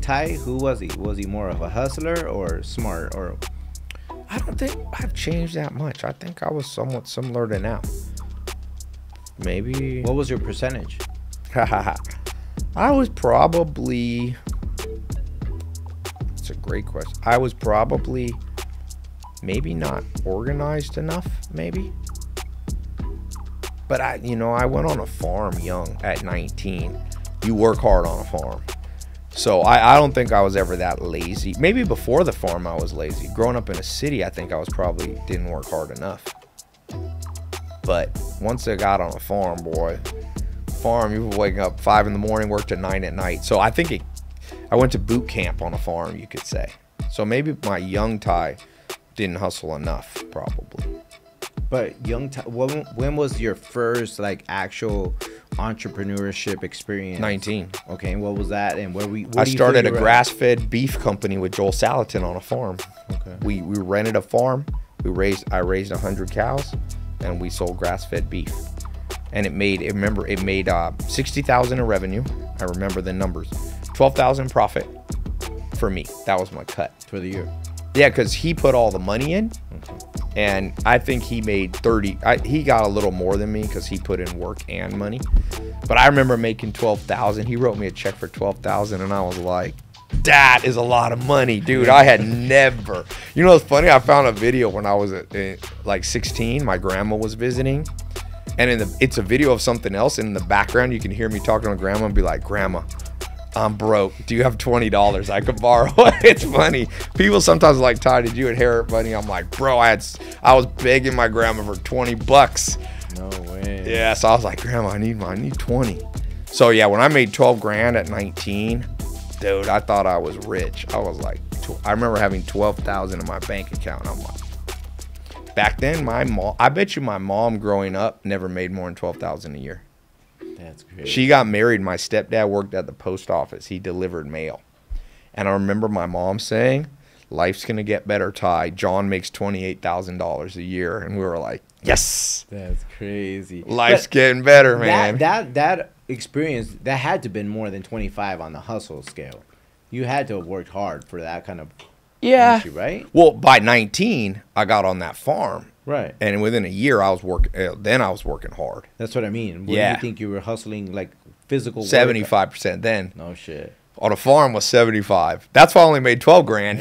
Tai, who was he? Was he more of a hustler or smart or? I don't think I've changed that much. I think I was somewhat similar to now. Maybe. What was your percentage? I was probably. It's a great question. I was probably maybe not organized enough, maybe. But I, you know, I went on a farm young at 19. You work hard on a farm. So I, I don't think I was ever that lazy. Maybe before the farm I was lazy. Growing up in a city, I think I was probably didn't work hard enough. But once I got on a farm, boy, farm, you were waking up five in the morning, work to nine at night. So I think it, I went to boot camp on a farm, you could say. So maybe my young Tai didn't hustle enough, probably. But young, Tai, when, when was your first like actual entrepreneurship experience? 19. Okay, what was that? And where we? I where do you started a feel you were at? grass-fed beef company with Joel Salatin on a farm. Okay. We we rented a farm. We raised I raised 100 cows, and we sold grass-fed beef. And it made it remember it made uh, 60,000 in revenue. I remember the numbers. 12,000 profit for me. That was my cut. for the year. Yeah, because he put all the money in, and I think he made thirty. I, he got a little more than me because he put in work and money. But I remember making twelve thousand. He wrote me a check for twelve thousand, and I was like, "That is a lot of money, dude." I had never. You know, it's funny. I found a video when I was at, eh, like sixteen. My grandma was visiting, and in the it's a video of something else. And in the background, you can hear me talking to grandma and be like, "Grandma." I'm broke. Do you have twenty dollars I could borrow? it's funny. People sometimes like, Tai, did you inherit money? I'm like, bro, I had, I was begging my grandma for twenty bucks. No way. Yeah, so I was like, Grandma, I need my, I need twenty. So yeah, when I made twelve grand at 19, dude, I thought I was rich. I was like, I remember having twelve thousand in my bank account. I'm like, back then, my mom, I bet you my mom growing up never made more than twelve thousand a year. That's great. She got married. My stepdad worked at the post office. He delivered mail. And I remember my mom saying, Life's going to get better, Tai. John makes $28,000 a year. And we were like, Yes, That's crazy. life's But getting better, man. That that that experience that had to have been more than twenty five on the hustle scale. You had to have worked hard for that kind of yeah. industry, right? Well, by 19, I got on that farm. Right. And within a year, I was working, uh, then I was working hard. That's what I mean. What do Yeah. you think you were hustling like physical? 75% then. No shit. on a farm was 75 that's why i only made 12 grand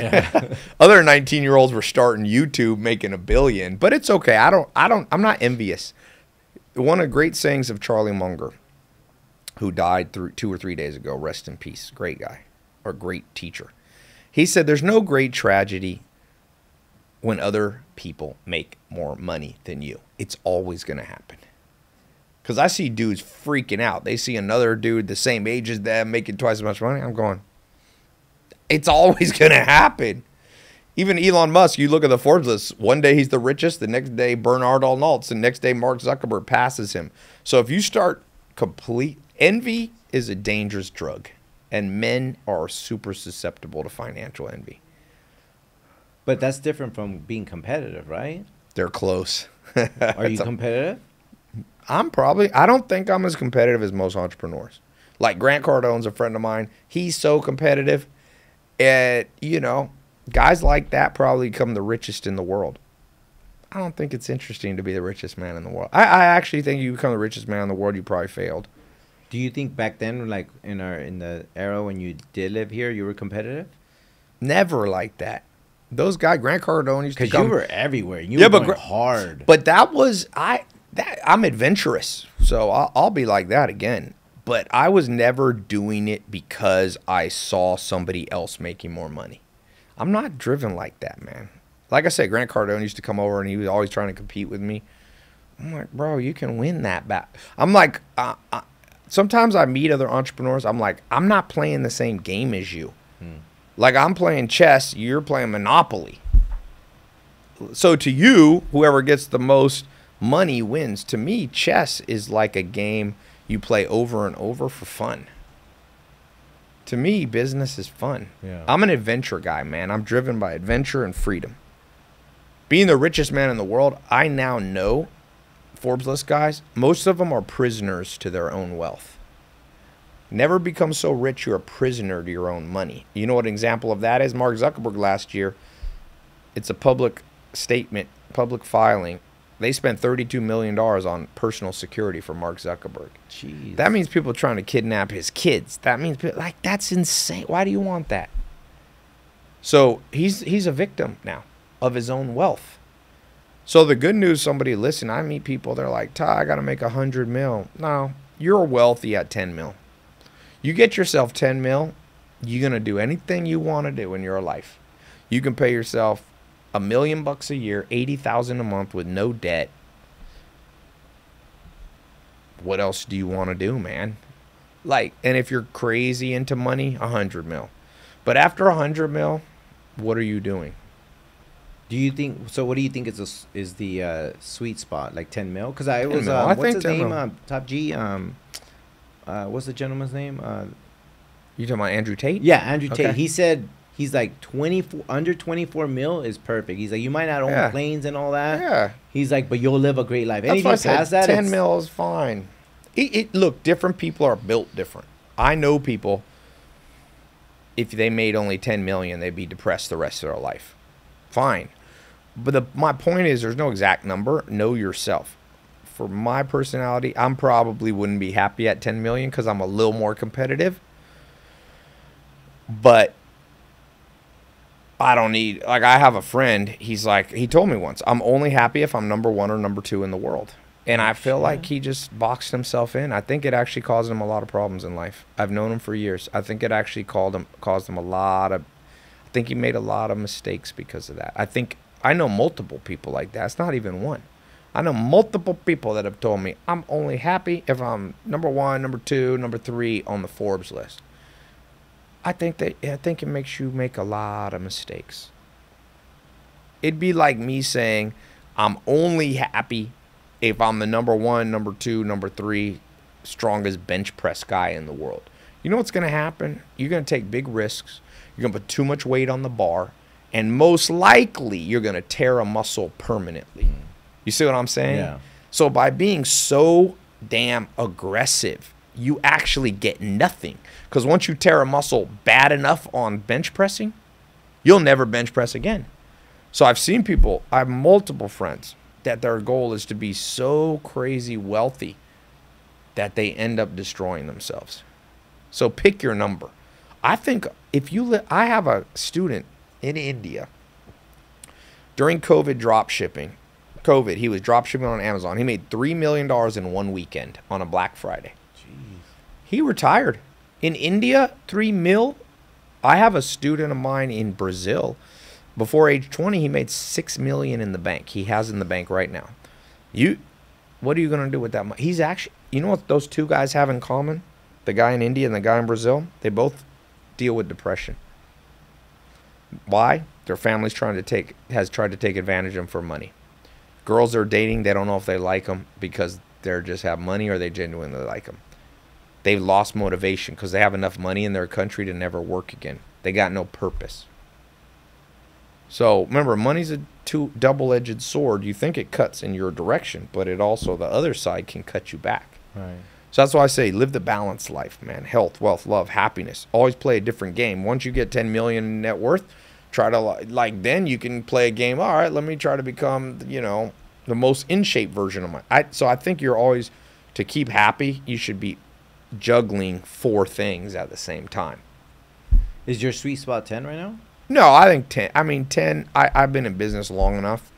other 19 year olds were starting youtube making a billion but it's okay i don't i don't i'm not envious one of the great sayings of charlie munger who died through two or three days ago rest in peace great guy or great teacher he said there's no great tragedy when other people make more money than you it's always going to happen because I see dudes freaking out. They see another dude the same age as them making twice as much money. I'm going, it's always going to happen. Even Elon Musk, you look at the Forbes list, one day he's the richest, the next day Bernard Arnault, the next day Mark Zuckerberg passes him. So if you start complete, envy is a dangerous drug. And men are super susceptible to financial envy. But that's different from being competitive, right? They're close. Are you competitive? I'm probably I don't think I'm as competitive as most entrepreneurs. Like Grant Cardone's a friend of mine. He's so competitive. And you know, guys like that probably become the richest in the world. I don't think it's interesting to be the richest man in the world. I, I actually think you become the richest man in the world, you probably failed. Do you think back then, like in our in the era when you did live here, you were competitive? Never like that. Those guys, Grant Cardone used to Because you come. were everywhere. You Yeah, were but hard. But that was I. That I'm adventurous, so I'll, I'll be like that again. But I was never doing it because I saw somebody else making more money. I'm not driven like that, man. Like I said, Grant Cardone used to come over and he was always trying to compete with me. I'm like, bro, you can win that bat. I'm like, uh, uh, sometimes I meet other entrepreneurs. I'm like, I'm not playing the same game as you. Like I'm playing chess, you're playing Monopoly. So to you, whoever gets the most money wins. To me, chess is like a game you play over and over for fun. To me, business is fun. Yeah. I'm an adventure guy, man. I'm driven by adventure and freedom. Being the richest man in the world, I now know Forbes list guys, most of them are prisoners to their own wealth. Never become so rich you're a prisoner to your own money. You know what an example of that is? Mark Zuckerberg last year, it's a public statement, public filing. They spent $32 million on personal security for Mark Zuckerberg. Jeez. That means people trying to kidnap his kids. That means people, like that's insane. Why do you want that? So he's he's a victim now of his own wealth. So the good news, somebody listen, I meet people, they're like, Tai, I gotta make a hundred mil. No, you're wealthy at ten mil. You get yourself ten mil, you're gonna do anything you want to do in your life. You can pay yourself a million bucks a year, eighty thousand a month with no debt. What else do you want to do, man? Like, and if you're crazy into money, a hundred mil. But after a hundred mil, what are you doing? Do you think so? What do you think is a is the uh, sweet spot? Like ten mil? Because I was um, what's think his name? Um, Top G. Um, uh, what's the gentleman's name? Uh, You talking about Andrew Tate? yeah, Andrew Tate. Okay. He said he's like twenty four under twenty four mil is perfect. He's like you might not own Yeah. planes and all that. Yeah. He's like, but you'll live a great life. Anything past that, ten it's- mil is fine. It, it look different people are built different. I know people. If they made only ten million, they'd be depressed the rest of their life. Fine, but the, my point is, there's no exact number. Know yourself. For my personality, I'm probably wouldn't be happy at ten million because I'm a little more competitive. But I don't need like I have a friend. He's like he told me once, I'm only happy if I'm number one or number two in the world. And I feel like he just boxed himself in. I think it actually caused him a lot of problems in life. I've known him for years. I think it actually called him caused him a lot of I think he made a lot of mistakes because of that. I think I know multiple people like that. It's not even one. I know multiple people that have told me I'm only happy if I'm number one, number two, number three on the Forbes list. I think that I think it makes you make a lot of mistakes. It'd be like me saying I'm only happy if I'm the number one, number two, number three strongest bench press guy in the world. You know what's going to happen? You're going to take big risks. You're going to put too much weight on the bar, and most likely you're going to tear a muscle permanently. You see what I'm saying? Yeah. So by being so damn aggressive, you actually get nothing. Because once you tear a muscle bad enough on bench pressing, you'll never bench press again. So I've seen people, I have multiple friends that their goal is to be so crazy wealthy that they end up destroying themselves. So pick your number. I think if you li- I have a student in India during COVID drop shipping. COVID, he was drop shipping on Amazon. He made $3 million in one weekend on a Black Friday. Jeez. He retired. In India, 3 mil. I have a student of mine in Brazil. Before age 20, he made 6 million in the bank. He has in the bank right now. You what are you going to do with that money? He's actually You know what those two guys have in common? The guy in India and the guy in Brazil? They both deal with depression. Why? Their family's trying to take has tried to take advantage of them for money. Girls they're dating, they don't know if they like them because they just have money or they genuinely like them. They've lost motivation because they have enough money in their country to never work again. They got no purpose. So remember, money's a two double-edged sword. You think it cuts in your direction, but it also the other side can cut you back. Right. So that's why I say live the balanced life, man. Health, wealth, love, happiness. Always play a different game. Once you get 10 million net worth, try to like then you can play a game. All right, let me try to become, you know, the most in shape version of my. I so I think you're always to keep happy, you should be juggling four things at the same time. Is your sweet spot ten right now? No, I think 10. I mean, 10, I, I've been in business long enough.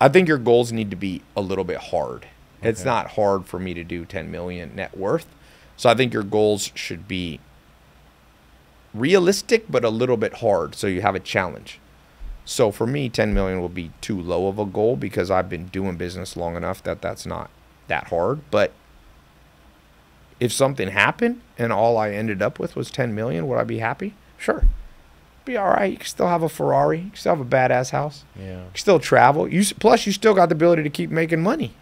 I think your goals need to be a little bit hard. It's not hard for me to do 10 million net worth. So I think your goals should be realistic, but a little bit hard. So you have a challenge. So for me, 10 million will be too low of a goal because I've been doing business long enough that that's not that hard. But if something happened and all I ended up with was 10 million, would I be happy? Sure. Be all right. You can still have a Ferrari. You can still have a badass house. Yeah. You can still travel. You plus you still got the ability to keep making money.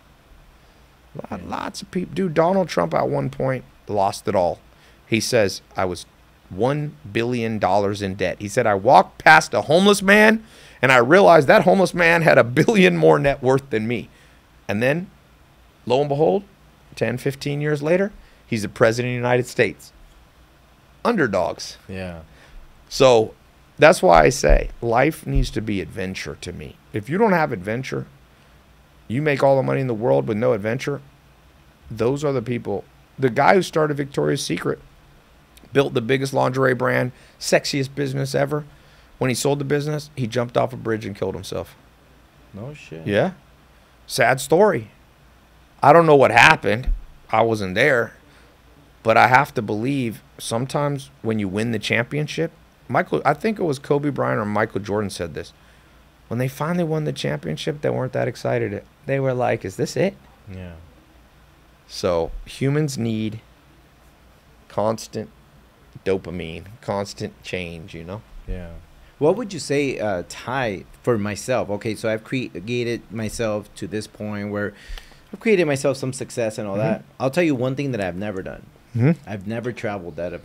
Lot, Lots of people. Dude, Donald Trump at one point lost it all. He says I was one billion dollars in debt. He said I walked past a homeless man and I realized that homeless man had a billion more net worth than me. And then, lo and behold, 10, 15 years later, he's the president of the United States. underdogs. Yeah. So that's why I say life needs to be adventure to me. If you don't have adventure, you make all the money in the world with no adventure. Those are the people. The guy who started Victoria's Secret built the biggest lingerie brand, sexiest business ever. When he sold the business, he jumped off a bridge and killed himself. No shit. Yeah. Sad story. I don't know what happened. I wasn't there. But I have to believe sometimes when you win the championship, Michael, I think it was Kobe Bryant or Michael Jordan said this. When they finally won the championship, they weren't that excited. They were like, is this it? Yeah. So humans need constant dopamine, constant change, you know? Yeah. What would you say, uh, Tai, for myself? Okay, so I've created myself to this point where I've created myself some success and all Mhm. that. I'll tell you one thing that I've never done. Mm-hmm. I've never traveled out of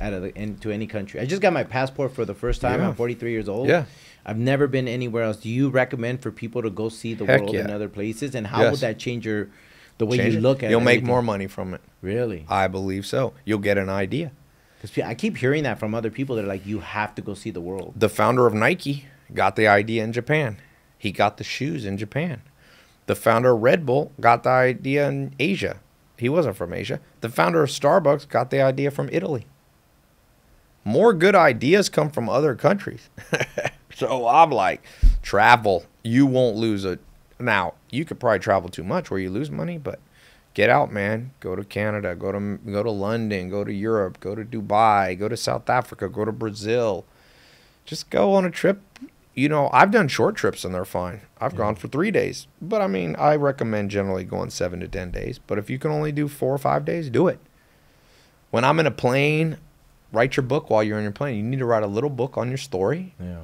out of the, into any country. I just got my passport for the first time. Yeah. I'm 43 years old. Yeah. I've never been anywhere else. Do you recommend for people to go see the Heck world in other places? And how Yes. would that change your the way Change you it. look at it? You'll make more money from it. Really? I believe so. You'll get an idea. Because I keep hearing that from other people. They're like, you have to go see the world. The founder of Nike got the idea in Japan. He got the shoes in Japan. The founder of Red Bull got the idea in Asia. He wasn't from Asia. The founder of Starbucks got the idea from Italy. More good ideas come from other countries. so I'm like, travel. You won't lose a. Now, you could probably travel too much where you lose money, but get out, man. Go to Canada, go to go to London, go to Europe, go to Dubai, go to South Africa, go to Brazil. Just go on a trip. You know, I've done short trips and they're fine. I've gone for three days, but I mean, I recommend generally going seven to ten days. But if you can only do four or five days, do it. When I'm in a plane, write your book while you're in your plane. You need to write a little book on your story Yeah.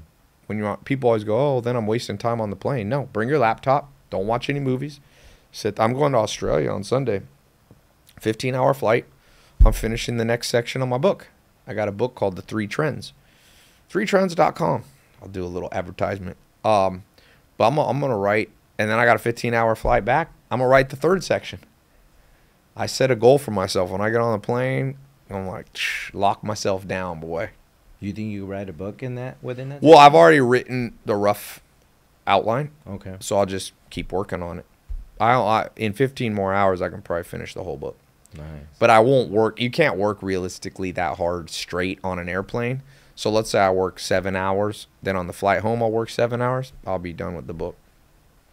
when you're on, people always go, oh, then I'm wasting time on the plane. No, bring your laptop. Don't watch any movies. Sit. I'm going to Australia on Sunday. 15 hour flight. I'm finishing the next section of my book. I got a book called The Three Trends. ThreeTrends.com. I'll do a little advertisement. Um, but I'm, I'm going to write, and then I got a 15 hour flight back. I'm going to write the third section. I set a goal for myself. When I get on the plane, I'm like, "Shh, lock myself down, boy. You think you write a book in that within that? Well, I've already written the rough outline, Okay. so I'll just keep working on it. I, I in 15 more hours, I can probably finish the whole book. Nice. But I won't work. You can't work realistically that hard straight on an airplane. So let's say I work seven hours, then on the flight home I'll work seven hours. I'll be done with the book.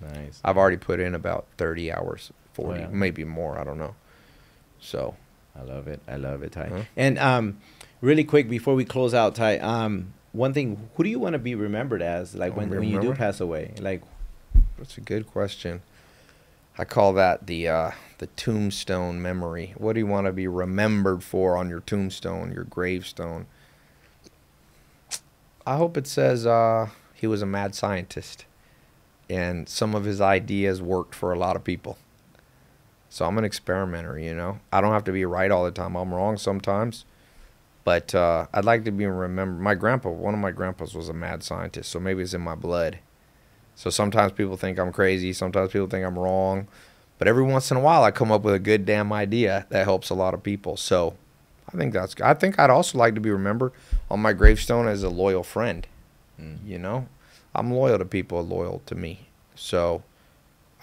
Nice. I've already put in about 30 hours, 40, yeah. maybe more. I don't know. So I love it. I love it, Tai. Huh? And um, really quick before we close out, Tai. Um, one thing. Who do you want to be remembered as? Like when, when you do pass away. Like That's a good question. I call that the uh, the tombstone memory. What do you want to be remembered for on your tombstone, your gravestone? I hope it says uh, he was a mad scientist, and some of his ideas worked for a lot of people. So I'm an experimenter, you know. I don't have to be right all the time. I'm wrong sometimes, but uh, I'd like to be remembered. My grandpa, one of my grandpas, was a mad scientist, so maybe it's in my blood. So sometimes people think I'm crazy. Sometimes people think I'm wrong. But every once in a while, I come up with a good damn idea that helps a lot of people. So I think that's. I think I'd also like to be remembered on my gravestone as a loyal friend. Mm. You know, I'm loyal to people loyal to me. So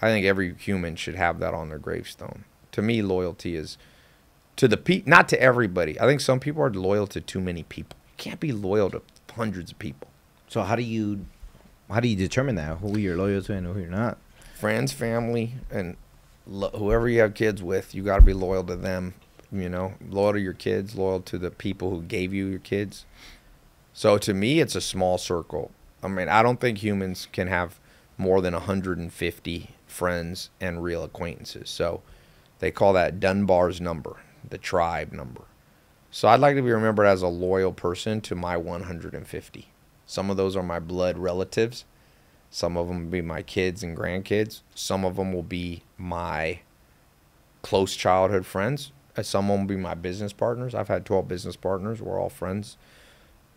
I think every human should have that on their gravestone. To me, loyalty is to the pe not to everybody. I think some people are loyal to too many people. You can't be loyal to hundreds of people. so, how do you how do you determine that who you're loyal to and who you're not? friends, family, and lo- whoever you have kids with, you got to be loyal to them. You know, loyal to your kids, loyal to the people who gave you your kids. So to me, it's a small circle. I mean, I don't think humans can have more than 150 friends and real acquaintances. So they call that Dunbar's number, the tribe number. So I'd like to be remembered as a loyal person to my 150. Some of those are my blood relatives. Some of them will be my kids and grandkids. Some of them will be my close childhood friends. Uh, Some will be my business partners. I've had 12 business partners. We're all friends.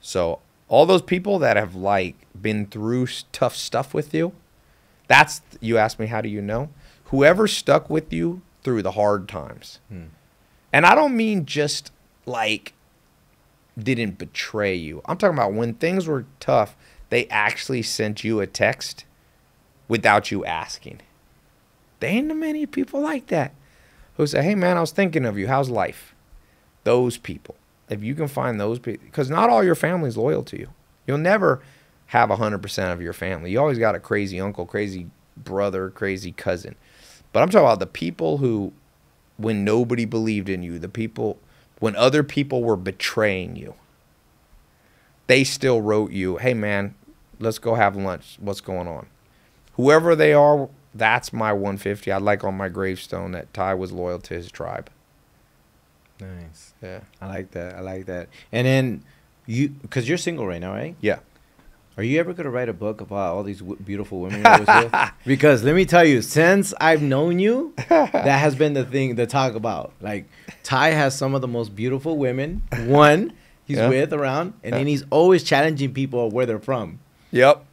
So all those people that have like been through tough stuff with you, that's you asked me how do you know? Whoever stuck with you through the hard times. Hmm. And I don't mean just like didn't betray you. I'm talking about when things were tough, they actually sent you a text without you asking. There ain't many people like that who say, "Hey man, I was thinking of you. How's life?" Those people. If you can find those people, because not all your family's loyal to you. You'll never have 100% of your family. You always got a crazy uncle, crazy brother, crazy cousin. But I'm talking about the people who, when nobody believed in you, the people, when other people were betraying you, they still wrote you, hey man, let's go have lunch. What's going on? Whoever they are, that's my 150. I'd like on my gravestone that Tai was loyal to his tribe. Nice. Yeah. I like that. I like that. And then you, because you're single right now, right? Yeah. Are you ever gonna write a book about all these w- beautiful women you're with? Because let me tell you, since I've known you, that has been the thing to talk about. Like Tai has some of the most beautiful women. One he's Yeah. with around, and Yeah. then he's always challenging people where they're from. Yep.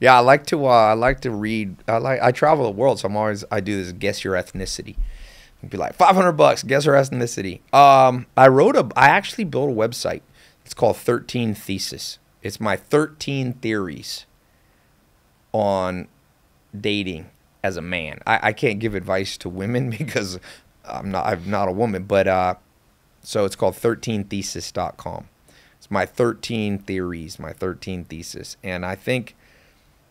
Yeah, I like to. Uh, I like to read. I like. I travel the world, so I'm always. I do this guess your ethnicity. It'd be like 500 bucks. Guess your ethnicity. Um, I wrote a. I actually built a website. It's called 13 Thesis. It's my 13 theories on dating as a man. I, I can't give advice to women because I'm not. I'm not a woman. But uh, so it's called 13thesis.com. It's my 13 theories, my 13 thesis. And I think,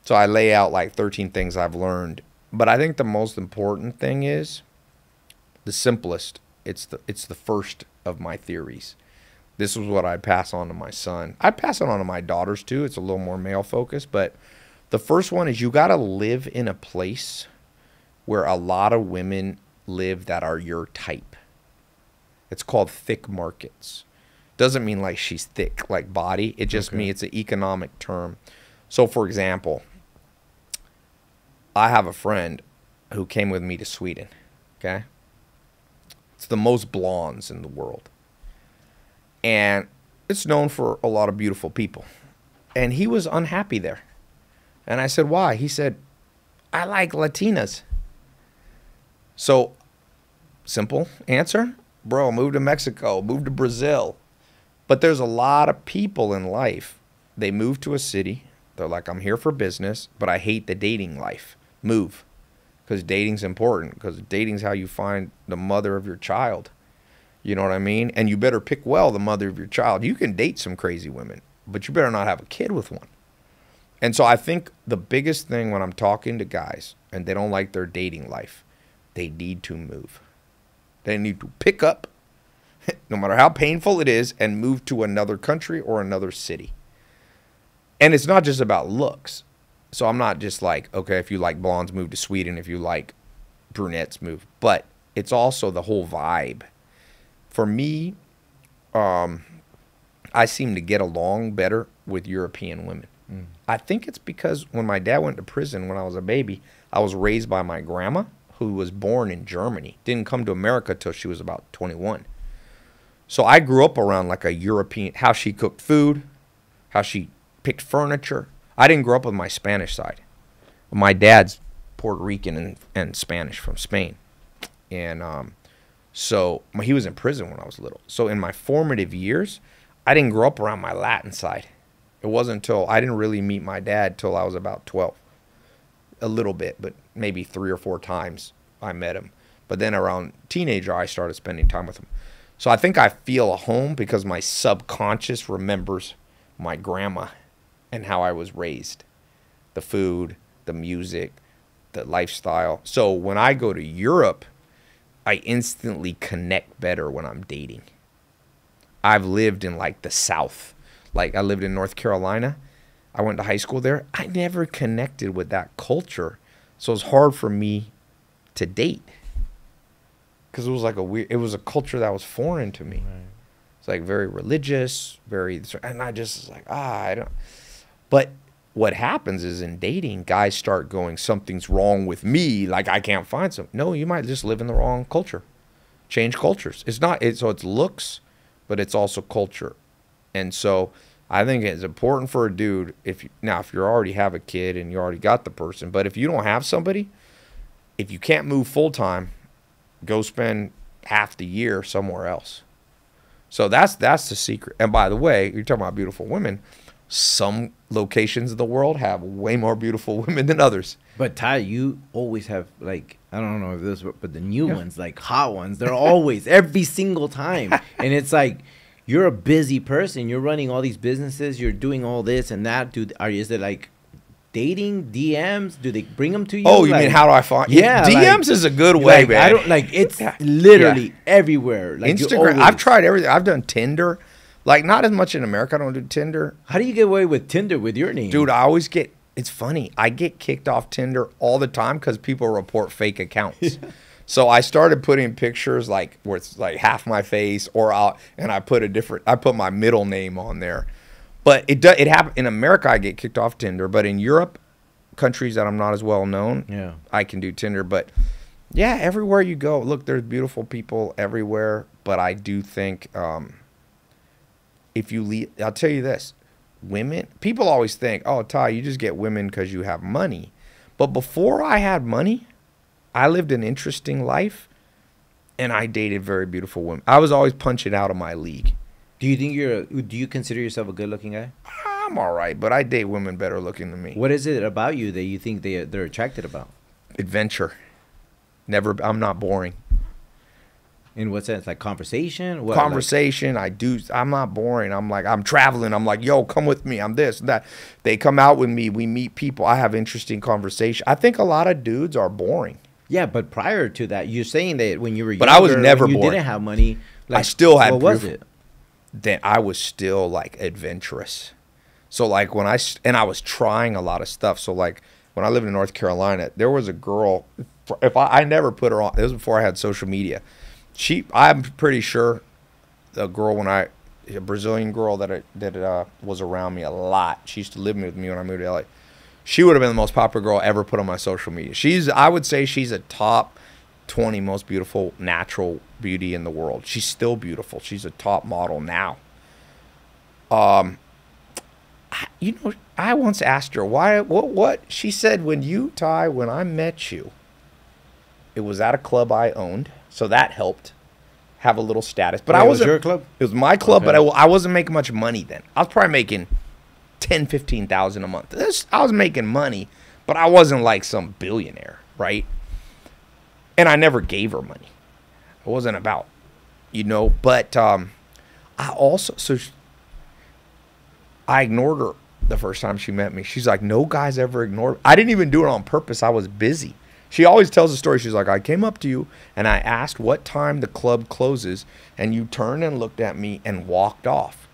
so I lay out like 13 things I've learned. But I think the most important thing is the simplest. It's the, it's the first of my theories. This is what I'd pass on to my son. I'd pass it on to my daughters too. It's a little more male focused. But the first one is you got to live in a place where a lot of women live that are your type. It's called thick markets doesn't mean like she's thick like body it just Okay. means it's an economic term so for example i have a friend who came with me to sweden okay it's the most blondes in the world and it's known for a lot of beautiful people and he was unhappy there and i said why he said i like latinas so simple answer bro move to mexico move to brazil but there's a lot of people in life. They move to a city. They're like, I'm here for business, but I hate the dating life. Move. Because dating's important. Because dating's how you find the mother of your child. You know what I mean? And you better pick well the mother of your child. You can date some crazy women, but you better not have a kid with one. And so I think the biggest thing when I'm talking to guys and they don't like their dating life, they need to move. They need to pick up no matter how painful it is, and move to another country or another city. And it's not just about looks. So I'm not just like, okay, if you like blondes, move to Sweden. If you like brunettes, move. But it's also the whole vibe. For me, um, I seem to get along better with European women. I think it's because when my dad went to prison when I was a baby, I was raised by my grandma, who was born in Germany. Didn't come to America till she was about 21. So I grew up around like a European, how she cooked food, how she picked furniture. I didn't grow up with my Spanish side. My dad's Puerto Rican and, and Spanish from Spain. And um, so he was in prison when I was little. So in my formative years, I didn't grow up around my Latin side. It wasn't until I didn't really meet my dad till I was about 12. A little bit, but maybe three or four times I met him. But then around teenager, I started spending time with him. So I think I feel a home because my subconscious remembers my grandma and how I was raised. The food, the music, the lifestyle. So when I go to Europe, I instantly connect better when I'm dating. I've lived in like the South. Like I lived in North Carolina. I went to high school there. I never connected with that culture. So it's hard for me to date. Cuz it was like a weird it was a culture that was foreign to me. It's like very religious, very and I just was like, ah, I don't But what happens is in dating, guys start going, something's wrong with me, like I can't find some. No, you might just live in the wrong culture. Change cultures. It's not it, so it's looks, but it's also culture. And so I think it's important for a dude if you, now if you already have a kid and you already got the person, but if you don't have somebody, if you can't move full time, go spend half the year somewhere else. So that's that's the secret. And by the way, you're talking about beautiful women. Some locations of the world have way more beautiful women than others. But Tai, you always have like I don't know if this, but the new Yeah. ones, like hot ones, they're always every single time, and it's like you're a busy person. You're running all these businesses. You're doing all this and that. Do are is it like dating DMs? Do they bring them to you? Oh, you Like- mean how do I find? Yeah, DMs like- is a good way, like, man. I don't like it's Yeah. literally everywhere. Like you Instagram. I've tried everything. I've done Tinder, like not as much in America. I don't do Tinder, How do you get away with Tinder with your name, dude. I always get. It's funny. I get kicked off Tinder all the time because people report fake accounts. So I started putting pictures like where it's like half my face, or I'll and I put a different. I put my middle name on there, but it does. It happen in America. I get kicked off Tinder, but in Europe, countries that I'm not as well known, Yeah. I can do Tinder. But yeah, everywhere you go, look, there's beautiful people everywhere. But I do think um, if you leave, I'll tell you this: women, people always think, "Oh, Tai, you just get women because you have money." But before I had money, I lived an interesting life, and I dated very beautiful women. I was always punching out of my league. Do you think you're? Do you consider yourself a good-looking guy? I'm all right, but I date women better looking than me. What is it about you that you think they they're attracted about? Adventure. Never. I'm not boring. In what sense? Like conversation? What, like- conversation. I do. I'm not boring. I'm like I'm traveling. I'm like, yo, come with me. I'm this and that. They come out with me. We meet people. I have interesting conversation. I think a lot of dudes are boring. yeah, but prior to that, you're saying that when you were But I was never you bored. didn't have money. I still had What was beautiful- it? Then I was still like adventurous. So like when I and I was trying a lot of stuff. So like when I lived in North Carolina, there was a girl. If I, I never put her on, it was before I had social media. She, I'm pretty sure, the girl when I, a Brazilian girl that I, that uh, was around me a lot. She used to live with me when I moved to LA. She would have been the most popular girl I ever put on my social media. She's, I would say, she's a top 20 most beautiful natural beauty in the world. She's still beautiful. She's a top model now. Um, you know, I once asked her why. What? What? She said when you Tai, when I met you, it was at a club I owned, so that helped have a little status. But Wait, I it was wasn't. your club? It was my club, but I, I wasn't making much money then. I was probably making 10, 15,000 a month. This, I was making money, but I wasn't like some billionaire, right? And I never gave her money. It wasn't about, you know, but um, I also, so sh- I ignored her the first time she met me. She's like, no guy's ever ignored. I didn't even do it on purpose. I was busy. She always tells the story. She's like, I came up to you and I asked what time the club closes, and you turned and looked at me and walked off.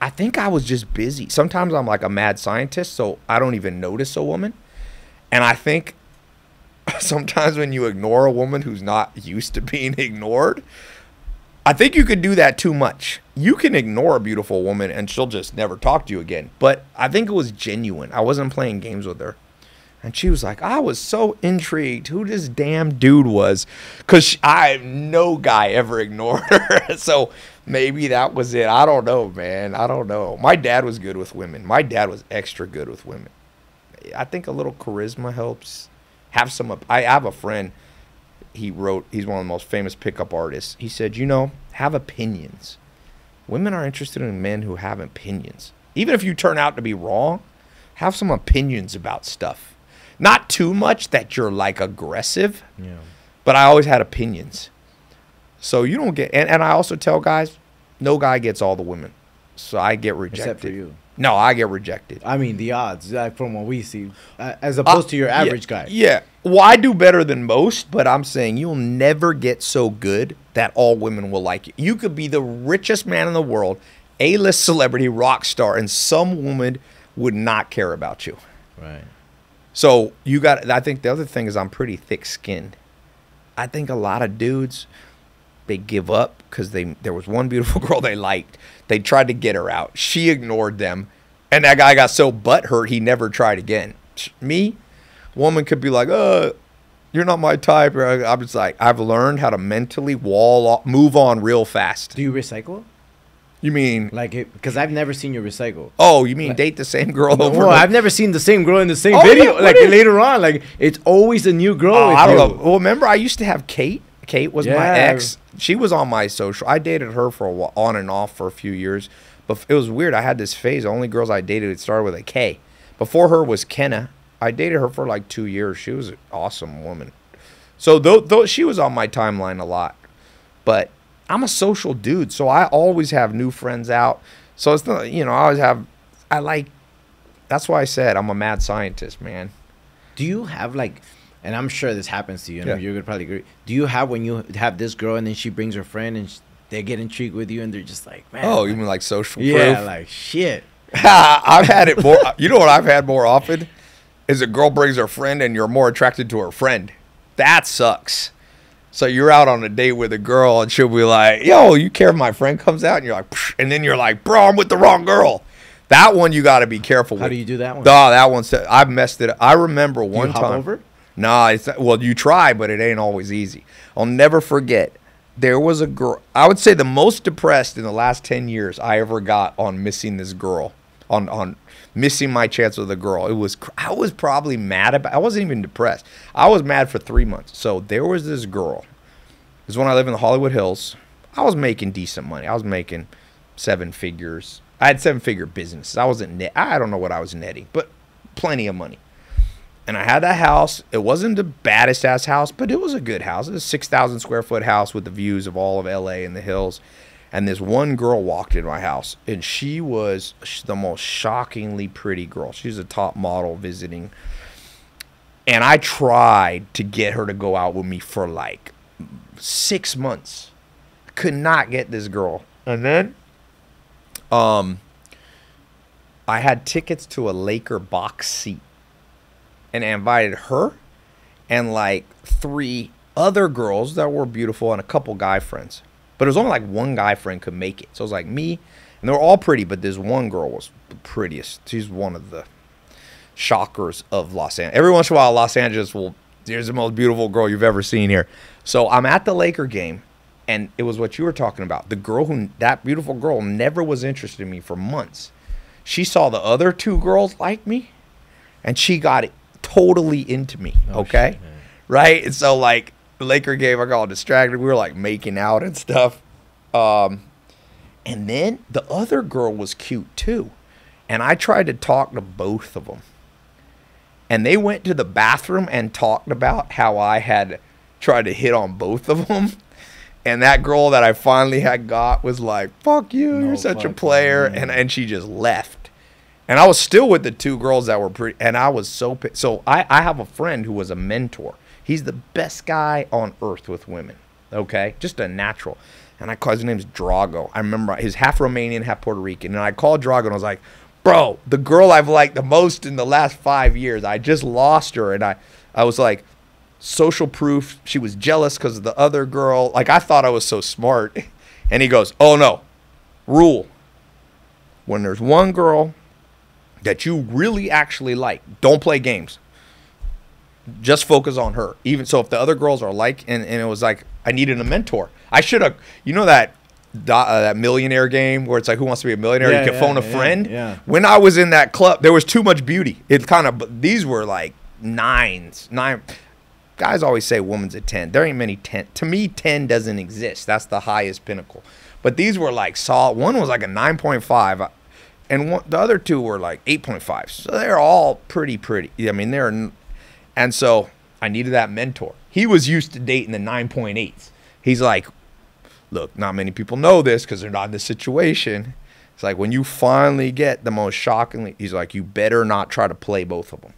I think I was just busy. Sometimes I'm like a mad scientist, so I don't even notice a woman. And I think sometimes when you ignore a woman who's not used to being ignored, I think you could do that too much. You can ignore a beautiful woman and she'll just never talk to you again. But I think it was genuine. I wasn't playing games with her. And she was like, I was so intrigued who this damn dude was. Because I, no guy ever ignored her. so maybe that was it. I don't know, man. I don't know. My dad was good with women. My dad was extra good with women. I think a little charisma helps. Have some. I have a friend. He wrote. He's one of the most famous pickup artists. He said, you know, have opinions. Women are interested in men who have opinions. Even if you turn out to be wrong, have some opinions about stuff. Not too much that you're like aggressive, Yeah. but I always had opinions. So you don't get. And, and I also tell guys, no guy gets all the women. So I get rejected. Except for you. No, I get rejected. I mean, the odds uh, from what we see, uh, as opposed to your Uh, average yeah, guy. Yeah. Well, I do better than most, but I'm saying you'll never get so good that all women will like you. You could be the richest man in the world, A-list celebrity, rock star, and some woman would not care about you. Right. So you got. I think the other thing is I'm pretty thick-skinned. I think a lot of dudes they give up because they there was one beautiful girl they liked. They tried to get her out. She ignored them, and that guy got so butthurt he never tried again. Me, woman could be like, "Uh, you're not my type." I'm just like, I've learned how to mentally wall off, move on real fast. Do you recycle? You mean? Like it? Because I've never seen you recycle. Oh, you mean date the same girl over? Well, I've never seen the same girl in the same Oh, video. yeah, like is- later on, like it's always a new girl. Oh, with I don't you. know. Well, remember I used to have Kate. Kate was my ex. She was on my social. I dated her for a while, on and off for a few years. But it was weird. I had this phase. The only girls I dated it started with a K. Before her was Kenna. I dated her for like two years. She was an awesome woman. So though, though she was on my timeline a lot, but I'm a social dude, so I always have new friends out. So it's not, you know, I always have. I like. That's why I said I'm a mad scientist, man. Do you have like, and I'm sure this happens to you, and Yeah. you're gonna probably agree. Do you have when you have this girl and then she brings her friend and they get intrigued with you and they're just like, man, Oh, like, you mean like social yeah, proof? like shit. I've had it more. You know what I've had more often is a girl brings her friend and you're more attracted to her friend. That sucks. So you're out on a date with a girl and she'll be like, "Yo, you care if my friend comes out?" And you're like, "Psh," and then you're like, "Bro, I'm with the wrong girl." That one you got to be careful How with. do you do that one? Nah, that one's. I've messed it. up. I remember one time. over? Nah, it's well, you try, but it ain't always easy. I'll never forget. There was a girl. I would say the most depressed in the last ten years I ever got on missing this girl, on on missing my chance with a girl. It was I was probably mad about. I wasn't even depressed. I was mad for three months. So there was this girl. This is when I live in the Hollywood Hills. I was making decent money. I was making seven figures. I had seven figure businesses. I wasn't net. I don't know what I was netting, but plenty of money and I had that house. It wasn't the baddest ass house, but it was a good house. It was a six thousand square foot house with the views of all of LA and the hills. And this one girl walked in my house, and she was the most shockingly pretty girl. She's a top model visiting. And I tried to get her to go out with me for like six months. Could not get this girl. And then, um, I had tickets to a Laker box seat and I invited her and like three other girls that were beautiful and a couple guy friends. But it was only like one guy friend could make it. So it was like me, and they were all pretty, but this one girl was the prettiest. She's one of the shockers of Los Angeles. Every once in a while, Los Angeles will, there's the most beautiful girl you've ever seen here. So I'm at the Laker game, and it was what you were talking about. The girl who, that beautiful girl, never was interested in me for months. She saw the other two girls like me, and she got it totally into me. Oh, okay, shit, right? And so like Laker game, I got all distracted. We were like making out and stuff. Um, and then the other girl was cute too, and I tried to talk to both of them. And they went to the bathroom and talked about how I had tried to hit on both of them. And that girl that I finally had got was like, "Fuck you, No you're such a player," way. and and she just left. And I was still with the two girls that were pretty, and I was so so. I I have a friend who was a mentor. He's the best guy on earth with women. Okay, just a natural. And I called his name's Drago. I remember he's half Romanian, half Puerto Rican. And I called Drago and I was like, "Bro, the girl I've liked the most in the last five years, I just lost her." And I I was like, social proof. She was jealous because of the other girl. Like I thought I was so smart. And he goes, "Oh no, rule. When there's one girl that you really actually like, don't play games. Just focus on her. Even so, if the other girls are like, and, and it was like I needed a mentor. I should have, you know that. Uh, that millionaire game where it's like who wants to be a millionaire Yeah, you can yeah, phone a yeah, friend yeah. when i was in that club there was too much beauty it kind of these were like nines nine guys always say woman's a 10 there ain't many 10 to me 10 doesn't exist that's the highest pinnacle but these were like solid one was like a 9.5 uh, and one, the other two were like 8.5 so they're all pretty pretty i mean they're and so i needed that mentor he was used to dating the 9.8s he's like look not many people know this because they're not in this situation it's like when you finally get the most shockingly he's like you better not try to play both of them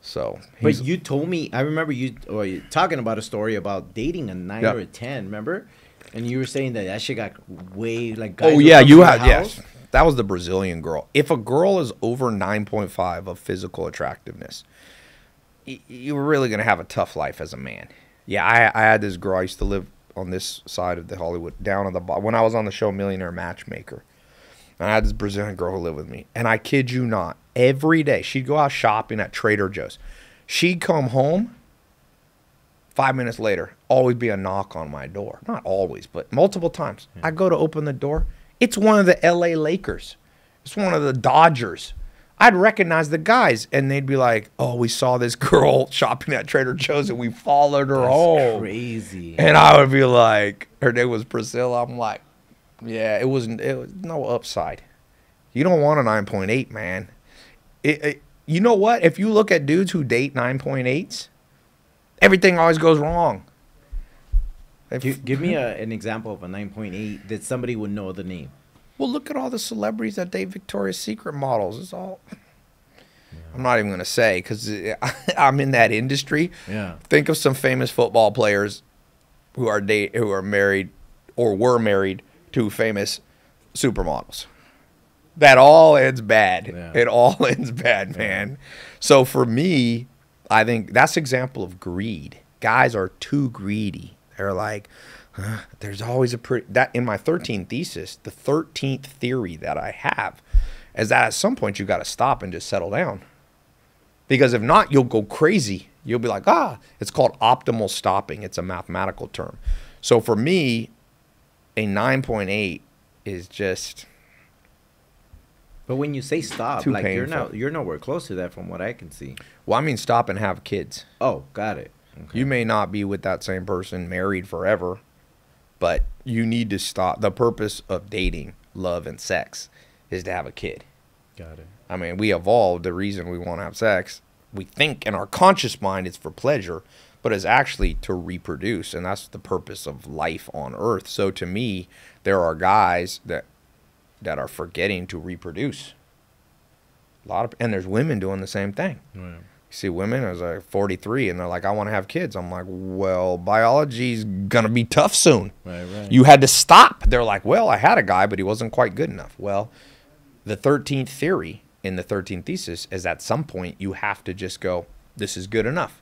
so But you told me, I remember you or you talking about a story about dating a nine Yeah. or a ten. Remember? And you were saying that that shit got way like. Oh yeah, you have yes. That was the Brazilian girl. If a girl is over nine point five of physical attractiveness, y- you're really gonna have a tough life as a man. Yeah, I, I had this girl. I used to live on this side of the Hollywood, down on the bottom. When I was on the show Millionaire Matchmaker, and I had this Brazilian girl who lived with me. And I kid you not, every day she'd go out shopping at Trader Joe's. She'd come home. Five minutes later, always be a knock on my door. Not always, but multiple times. I go to open the door. It's one of the LA Lakers. It's one of the Dodgers. I'd recognize the guys, and they'd be like, "Oh, we saw this girl shopping at Trader Joe's, and we followed her That's home." crazy. And I would be like, her name was Priscilla. I'm like, yeah, it wasn't. It was no upside. You don't want a 9.8, man. It, it, you know what? If you look at dudes who date 9.8s, everything always goes wrong. If- Gi- give me a, an example of a 9.8 that somebody would know the name. Well, look at all the celebrities that date Victoria's Secret models. It's all. I'm not even going to say because I'm in that industry. Yeah. Think of some famous football players who are date who are married or were married to famous supermodels. That all ends bad. Yeah. It all ends bad, man. So for me, I think that's example of greed. Guys are too greedy. They're like, "Huh, there's always a pretty that in my 13th thesis, the 13th theory that I have is that at some point you got to stop and just settle down. Because if not, you'll go crazy. You'll be like, ah, it's called optimal stopping. It's a mathematical term. So for me, a 9.8 is just But when you say stop, like you're painful. not you're nowhere close to that from what I can see. well, I mean stop and have kids. Oh, got it. Okay. You may not be with that same person married forever, but you need to stop. The purpose of dating, love, and sex is to have a kid. got it. I mean, we evolved. The reason we want to have sex, we think in our conscious mind it's for pleasure, but it's actually to reproduce, and that's the purpose of life on Earth. So to me, there are guys that that are forgetting to reproduce. A lot of, and there's women doing the same thing. Right. See women as like 43 and they're like, I want to have kids. I'm like, well, biology's gonna be tough soon. Right, right. You had to stop. They're like, well, I had a guy, but he wasn't quite good enough. Well, the 13th theory in the 13th thesis is at some point you have to just go, this is good enough.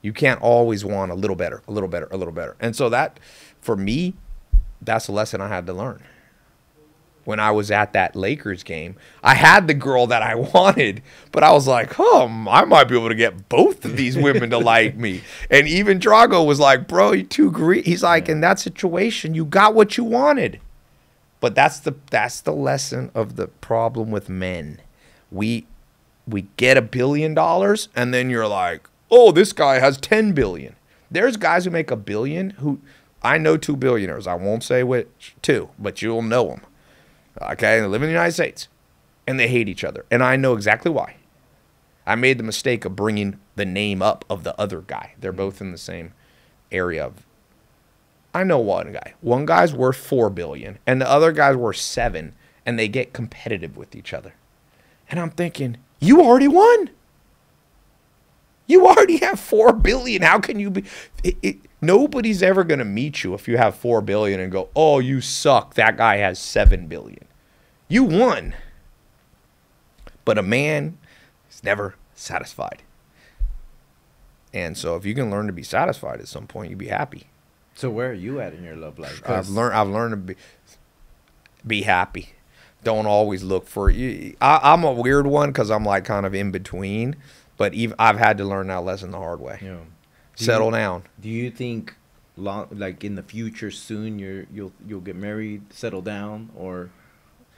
You can't always want a little better, a little better, a little better. And so that, for me, that's a lesson I had to learn. When I was at that Lakers game, I had the girl that I wanted, but I was like, oh, I might be able to get both of these women to like me. And even Drago was like, bro, you too greedy. He's like, in that situation, you got what you wanted. But that's the that's the lesson of the problem with men. We we get a billion dollars and then you're like, "Oh, this guy has 10 billion." There's guys who make a billion who I know two billionaires. I won't say which two, but you'll know them. Okay, they live in the United States and they hate each other. And I know exactly why. I made the mistake of bringing the name up of the other guy. They're mm-hmm. both in the same area of I know one guy. One guy's worth four billion, and the other guy's worth seven, and they get competitive with each other. And I'm thinking, you already won. You already have four billion. How can you be? It, it, nobody's ever gonna meet you if you have four billion and go, "Oh, you suck." That guy has seven billion. You won. But a man is never satisfied. And so, if you can learn to be satisfied at some point, you'll be happy. So where are you at in your love life? I've learned. I've learned to be be happy. Don't always look for you. I, I'm a weird one because I'm like kind of in between. But even, I've had to learn that lesson the hard way. Yeah. Do Settle you- down. Do you think long like in the future soon you're you'll you'll get married, settle down or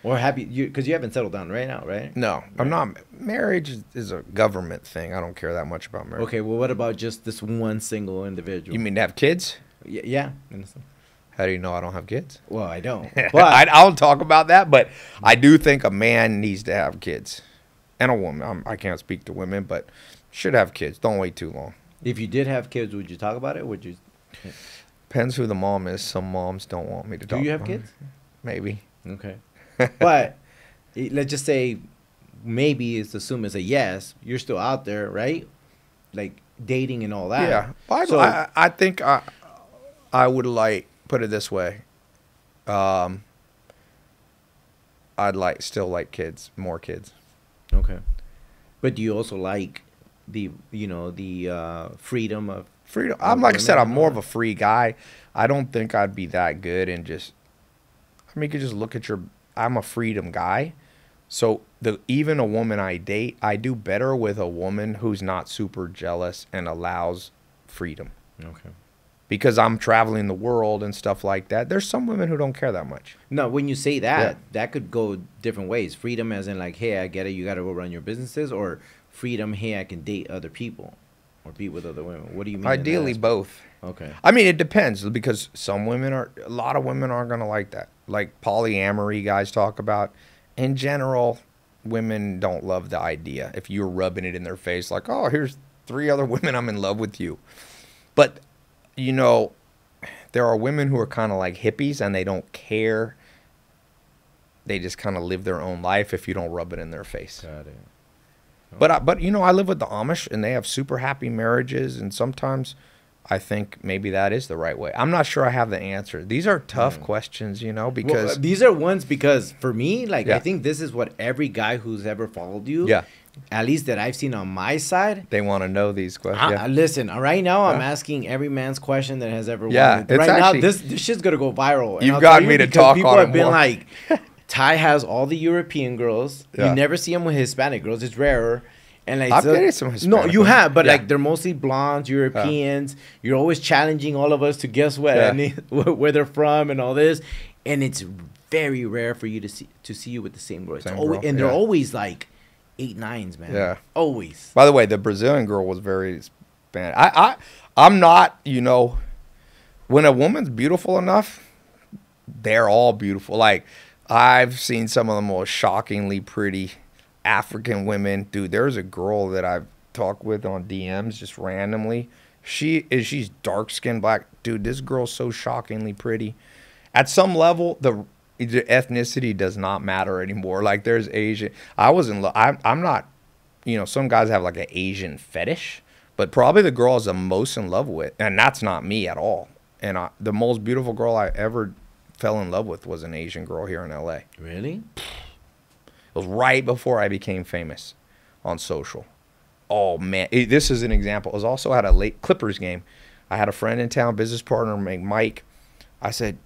or happy you because you haven't settled down right now, right? No, I'm not. Marriage is, a government thing. I don't care that much about marriage. Okay, well what about just this one single individual? You mean to have kids? Y- yeah. How do you know I don't have kids? Well, I don't. But But I, I don't talk about that. But I do think a man needs to have kids, and a woman. I'm, I can't speak to women, but should have kids. Don't wait too long. if you did have kids, would you talk about it? Would you Depends who the mom is. Some moms don't want me to Do talk. Do you have about it. kids? Maybe. Okay. but let's just say maybe it's assumed as a yes. You're still out there, right? Like dating and all that. Yeah, I, So- I, I think I, I would like put it this way. Um, I'd like still like kids, more kids. Okay. But do you also like the you know the uh, freedom of Freedom. Of I'm like I said, I'm more of a free guy. I don't think I'd be that good and just. I mean, you could just look at your. I'm a freedom guy, so the even a woman I date, I do better with a woman who's not super jealous and allows freedom. okay? because I'm traveling the world and stuff like that. There's some women who don't care that much. No, when you say that, Yeah. that could go different ways. Freedom, as in like, hey, I get it, you got to go run your businesses, or freedom, hey, I can date other people, or be with other women. What do you mean? Ideally, both. Okay. I mean, it depends because some women are, a lot of women aren't going to like that. Like polyamory guys talk about. In general, women don't love the idea. If you're rubbing it in their face, like, oh, here's three other women, I'm in love with you. But, you know, there are women who are kind of like hippies and they don't care. They just kind of live their own life if you don't rub it in their face. Got it. But I, but you know, I live with the Amish, and they have super happy marriages, and sometimes I think maybe that is the right way. I'm not sure I have the answer. These are tough questions, you know, because uh, these are ones because for me, like, Yeah. I think this is what every guy who's ever followed you, Yeah. at least that I've seen on my side. they want to know these questions. I- listen, uh, right now I'm Yeah. asking every man's question that has ever Yeah, Right actually- now, this this shit's gonna go viral. You've I'll me to talk People on have been more. like, Tai has all the European girls. Yeah. You never see him with Hispanic girls. It's rarer. And like I've dated some No, you women. have, but Yeah. like they're mostly blondes, Europeans. You're always challenging all of us to guess what Yeah. any- where they're from and all this. And it's very rare for you to see to see you with the same girl. It's Same always, girl, and they're yeah. always like eight nines, man. Yeah. always. By the way, the Brazilian girl was very Spanish. I, I, I'm not, you know, when a woman's beautiful enough, they're all beautiful. Like, I've seen some of the most shockingly pretty African women. Dude, there's a girl that I've talked with on DMs just randomly. She is, she's dark skinned black. Dude, this girl's so shockingly pretty. At some level, the, the ethnicity does not matter anymore. Like, there's Asian. I was in love. I'm, I'm not you know, some guys have like an Asian fetish, but probably the girl I was the most in love with, and that's not me at all. And I, the most beautiful girl I ever fell in love with was an Asian girl here in LA. It was right before I became famous on social. Oh man, it- this is an example. I was also at a late Clippers game. I had a friend in town, business partner, named Mike. I said,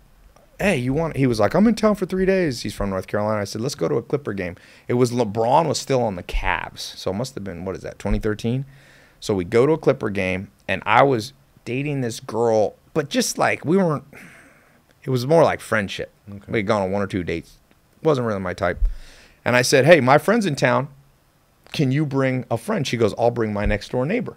"Hey, you want?" He was like, "I'm in town for three days." He's from North Carolina. I said, "Let's go to a Clipper game." It was LeBron was still on the Cavs, so it must have been what is that, 2013? So we go to a Clipper game, and I was dating this girl, but just like we weren't. It was more like friendship. Okay. We had gone on one or two dates. wasn't really my type. And I said, "Hey, my friend's in town. Can you bring a friend?" She goes, "I'll bring my next door neighbor."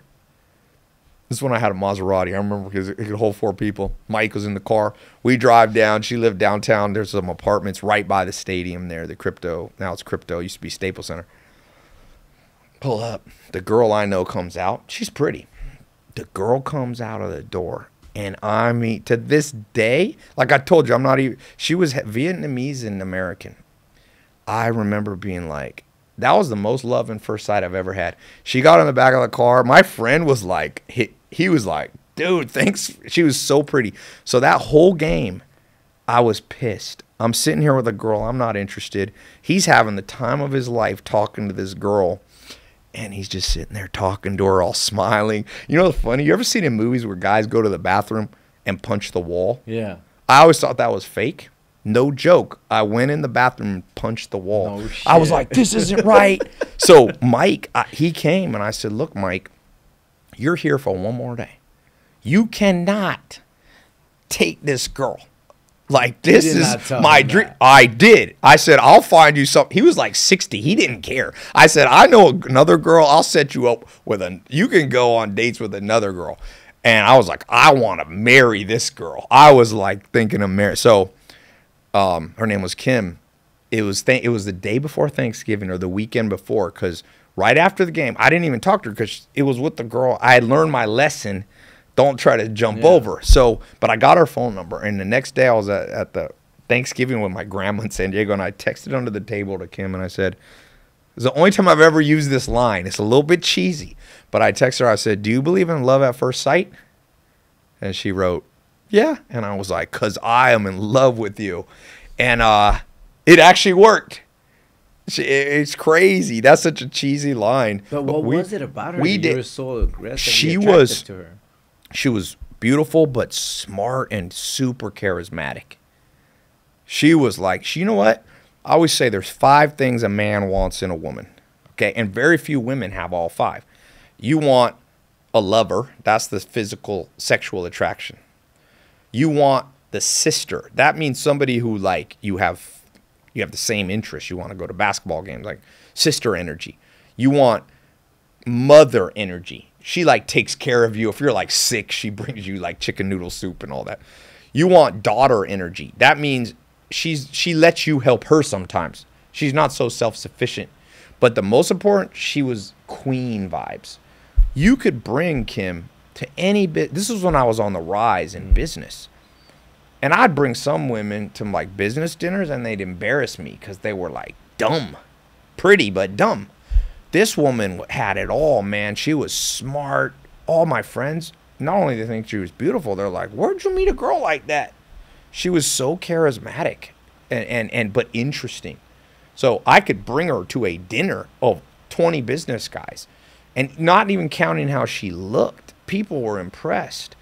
This is when I had a Maserati. I remember because it could hold four people. Mike was in the car. We drive down. She lived downtown. There's some apartments right by the stadium there. The crypto now it's crypto. It used to be Staples Center. Pull up. The girl I know comes out. She's pretty. The girl comes out of the door, and I mean, to this day, like I told you, I'm not even. She was Vietnamese and American. I remember being like, that was the most love in first sight I've ever had. She got in the back of the car. My friend was like, he, he was like, dude, thanks. She was so pretty. So that whole game, I was pissed. I'm sitting here with a girl. I'm not interested. He's having the time of his life talking to this girl. And he's just sitting there talking to her, all smiling. You know what's funny? You ever seen in movies where guys go to the bathroom and punch the wall? Yeah. I always thought that was fake. No joke. I went in the bathroom and punched the wall. No I was like, this isn't right. so Mike, I, he came and I said, look, Mike, you're here for one more day. You cannot take this girl. Like this is my dream. I did. I said I'll find you something. He was like sixty. He didn't care. I said I know another girl. I'll set you up with a. You can go on dates with another girl. And I was like, I want to marry this girl. I was like thinking of marriage. So, um, her name was Kim. It was th- it was the day before Thanksgiving or the weekend before because right after the game, I didn't even talk to her because it was with the girl. I had learned my lesson. Don't try to jump Yeah. over. So, but I got her phone number, and the next day I was at, at the Thanksgiving with my grandma in San Diego, and I texted under the table to Kim, and I said, "It's the only time I've ever used this line. It's a little bit cheesy, but I texted her. I said, "Do you believe in love at first sight?" And she wrote, "Yeah," and I was like, "Cause I am in love with you," and uh, it actually worked. She- It's crazy. That's such a cheesy line. But what we- was it about her? we that did- You were so aggressive. She was- to her. she was beautiful but smart and super charismatic. She was like, she, you know what? I always say there's five things a man wants in a woman. Okay, and very few women have all five. You want a lover, that's the physical sexual attraction. You want the sister. That means somebody who like you have you have the same interests. You want to go to basketball games, like sister energy. You want mother energy. She like takes care of you. If you're like sick, she brings you like chicken noodle soup and all that. You want daughter energy. That means she's she lets you help her sometimes. She's not so self-sufficient. But the most important, she was queen vibes. You could bring Kim to any bit. This was when I was on the rise in mm. business. And I'd bring some women to like business dinners and they'd embarrass me because they were like dumb, pretty, but dumb. This woman had it all, man. She was smart. All my friends, not only they think she was beautiful, they're like, Where'd you meet a girl like that? She was so charismatic and, and, and but interesting. So I could bring her to a dinner of 20 business guys and not even counting how she looked. People were impressed.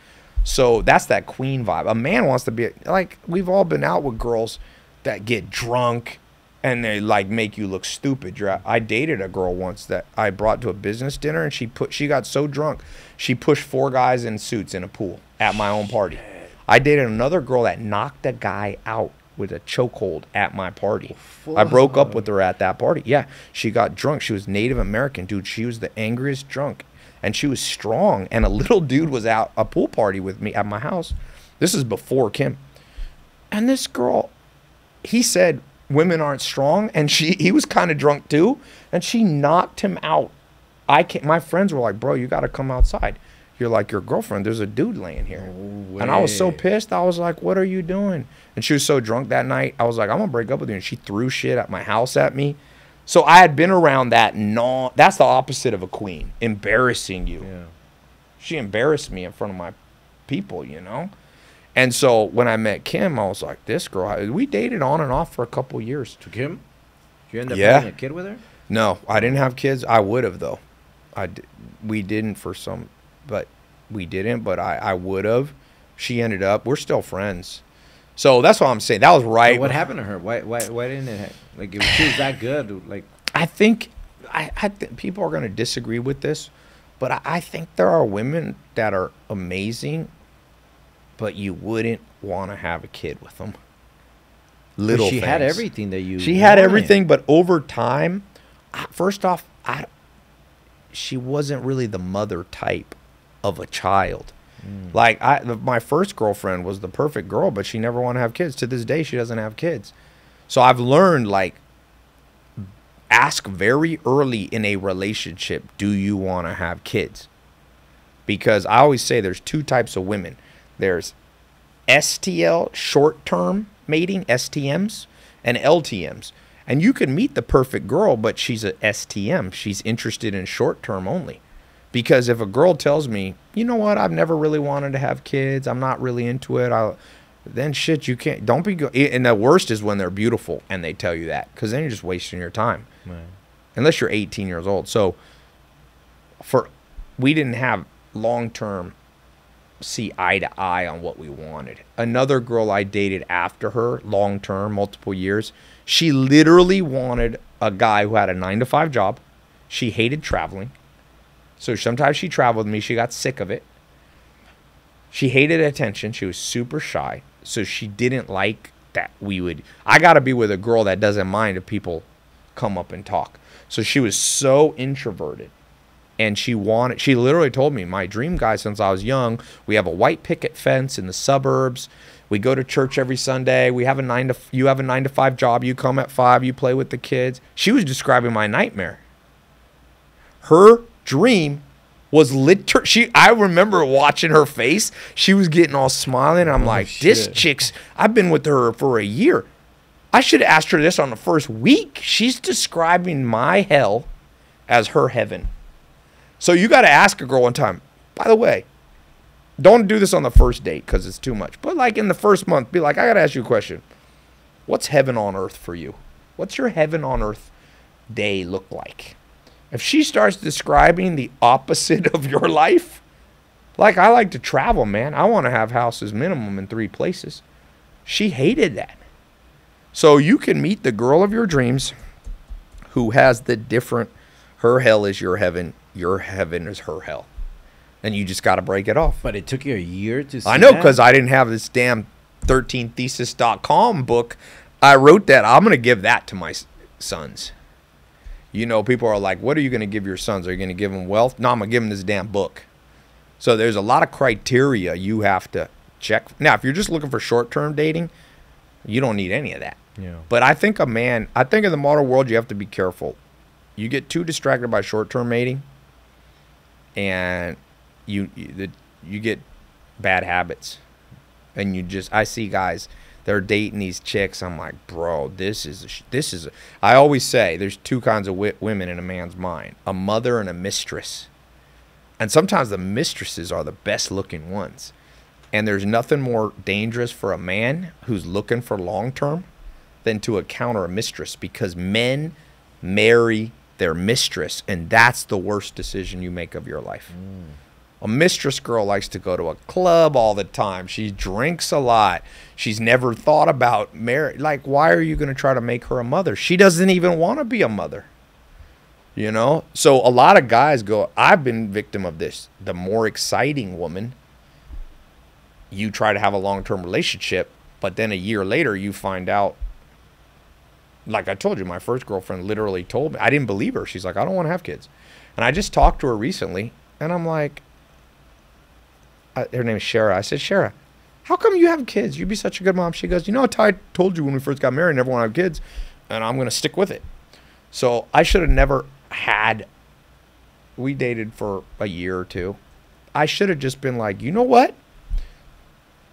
So that's that queen vibe. A man wants to be like we've all been out with girls that get drunk and they like make you look stupid. You're, I dated a girl once that I brought to a business dinner and she put she got so drunk she pushed four guys in suits in a pool at my own party. I dated another girl that knocked a guy out with a chokehold at my party. I broke up with her at that party. Yeah, she got drunk. She was Native American, dude. She was the angriest drunk and she was strong. And a little dude was out a pool party with me at my house. This is before Kim. And this girl, he said women aren't strong, and she he was kind of drunk too, and she knocked him out. I can't. My friends were like, "Bro, you got to come outside." You're like your girlfriend. There's a dude laying here, No and I was so pissed. I was like, "What are you doing?" And she was so drunk that night. I was like, "I'm gonna break up with you." And she threw shit at my house at me. So I had been around that. Non. That's the opposite of a queen, embarrassing you Yeah. she embarrassed me in front of my people, you know? And so when I met Kim, I was like, this girl, we dated on and off for a couple years. To Kim? You end up Yeah. having a kid with her? No, I didn't have kids. I would have, though. I d- we didn't for some, but we didn't, but I, I would have. She ended up, we're still friends. So that's what I'm saying. That was right. But what happened to her? Why why why didn't it like if she was that good? Like I think I, I think people are going to disagree with this, but I, I think there are women that are amazing, but you wouldn't want to have a kid with them. Little she had everything that you She had everything, but over time, I- first off, I she wasn't really the mother type of a child. Mm. Like I, my first girlfriend was the perfect girl, but she never wanted to have kids. To this day, she doesn't have kids. So I've learned like ask very early in a relationship, do you want to have kids? Because I always say there's two types of women. There's STL, short term mating, STMs, and LTMs. And you can meet the perfect girl, but she's a STM. She's interested in short term only. Because if a girl tells me, you know what, I've never really wanted to have kids, I'm not really into it, I, then shit, you can't. Don't be. Go- and the worst is when they're beautiful and they tell you that, because then you're just wasting your time Right. unless you're 18 years old. So for we didn't have long term see eye to eye on what we wanted. Another girl I dated after her, long term, multiple years, she literally wanted a guy who had a 9 to 5 job. She hated traveling. So sometimes she traveled with me, she got sick of it. She hated attention, she was super shy. So she didn't like that we would I got to be with a girl that doesn't mind if people come up and talk. So she was so introverted. And she wanted she literally told me, my dream guy since I was young, we have a white picket fence in the suburbs. We go to church every Sunday. We have a 9 to you have a 9 to 5 job. You come at 5, you play with the kids. She was describing my nightmare. Her dream was liter she I remember watching her face. She was getting all smiling. I'm oh, like, this chick's I've been with her for a year. I should have asked her this on the first week. She's describing my hell as her heaven. So you got to ask a girl one time. By the way, don't do this on the first date because it's too much. But like in the first month, be like, I got to ask you a question. What's heaven on earth for you? What's your heaven on earth day look like? If she starts describing the opposite of your life, like I like to travel, man. I want to have houses minimum in three places. She hated that. So you can meet the girl of your dreams who has the different her hell is your heaven, your heaven is her hell. and you just got to break it off. But it took you a year to. See I know because I didn't have this damn 13thesis.com book. I wrote that. I'm going to give that to my sons. You know, people are like, what are you going to give your sons? Are you going to give them wealth? No, I'm going to give them this damn book. So there's a lot of criteria you have to check. Now, if you're just looking for short term dating, you don't need any of that. Yeah. But I think a man, I think in the modern world, you have to be careful. You get too distracted by short term mating, and you you, the, you get bad habits, and you just I see guys they're dating these chicks. I'm like, bro, this is a, this is. A, I always say there's two kinds of women in a man's mind: a mother and a mistress. And sometimes the mistresses are the best looking ones. And there's nothing more dangerous for a man who's looking for long term than to encounter a mistress because men marry their mistress, and that's the worst decision you make of your life. Mm. A mistress girl likes to go to a club all the time. She drinks a lot. She's never thought about marriage. Like, why are you going to try to make her a mother? She doesn't even want to be a mother. You know? So a lot of guys go, I've been victim of this. The more exciting woman, you try to have a long term relationship, but then a year later you find out like I told you, my first girlfriend literally told me I didn't believe her. She's like, I don't want to have kids. And I just talked to her recently and I'm like her name is Shara. I said, Shara, how come you have kids? You'd be such a good mom. She goes, You know, Tai told you when we first got married, I never want to have kids, and I'm going to stick with it. So I should have never had. We dated for a year or two. I should have just been like, you know what?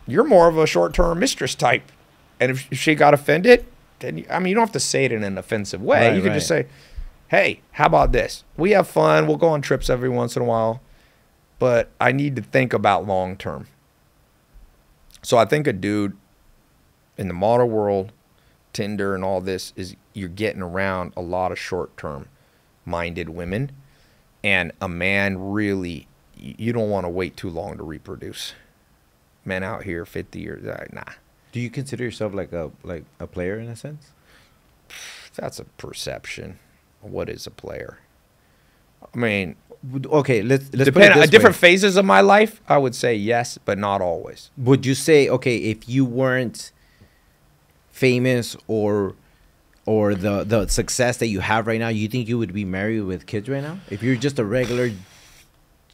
You're more of a short term mistress type. And if she got offended, then, you, I mean, you don't have to say it in an offensive way. Right, you can just say, hey, how about this? We have fun. We'll go on trips every once in a while. But I need to think about long term. So I think a dude in the model world, Tinder and all this is you're getting around a lot of short term minded women. And a man really, you don't want to wait too long to reproduce. Men out here, 50 years, uh, nah. Do you consider yourself like a like a player in a sense? That's a perception. What is a player? I mean, Okay, let's let's put it this on different way. phases of my life, I would say yes, but not always. Would you say okay if you weren't famous or or the the success that you have right now, you think you would be married with kids right now? If you're just a regular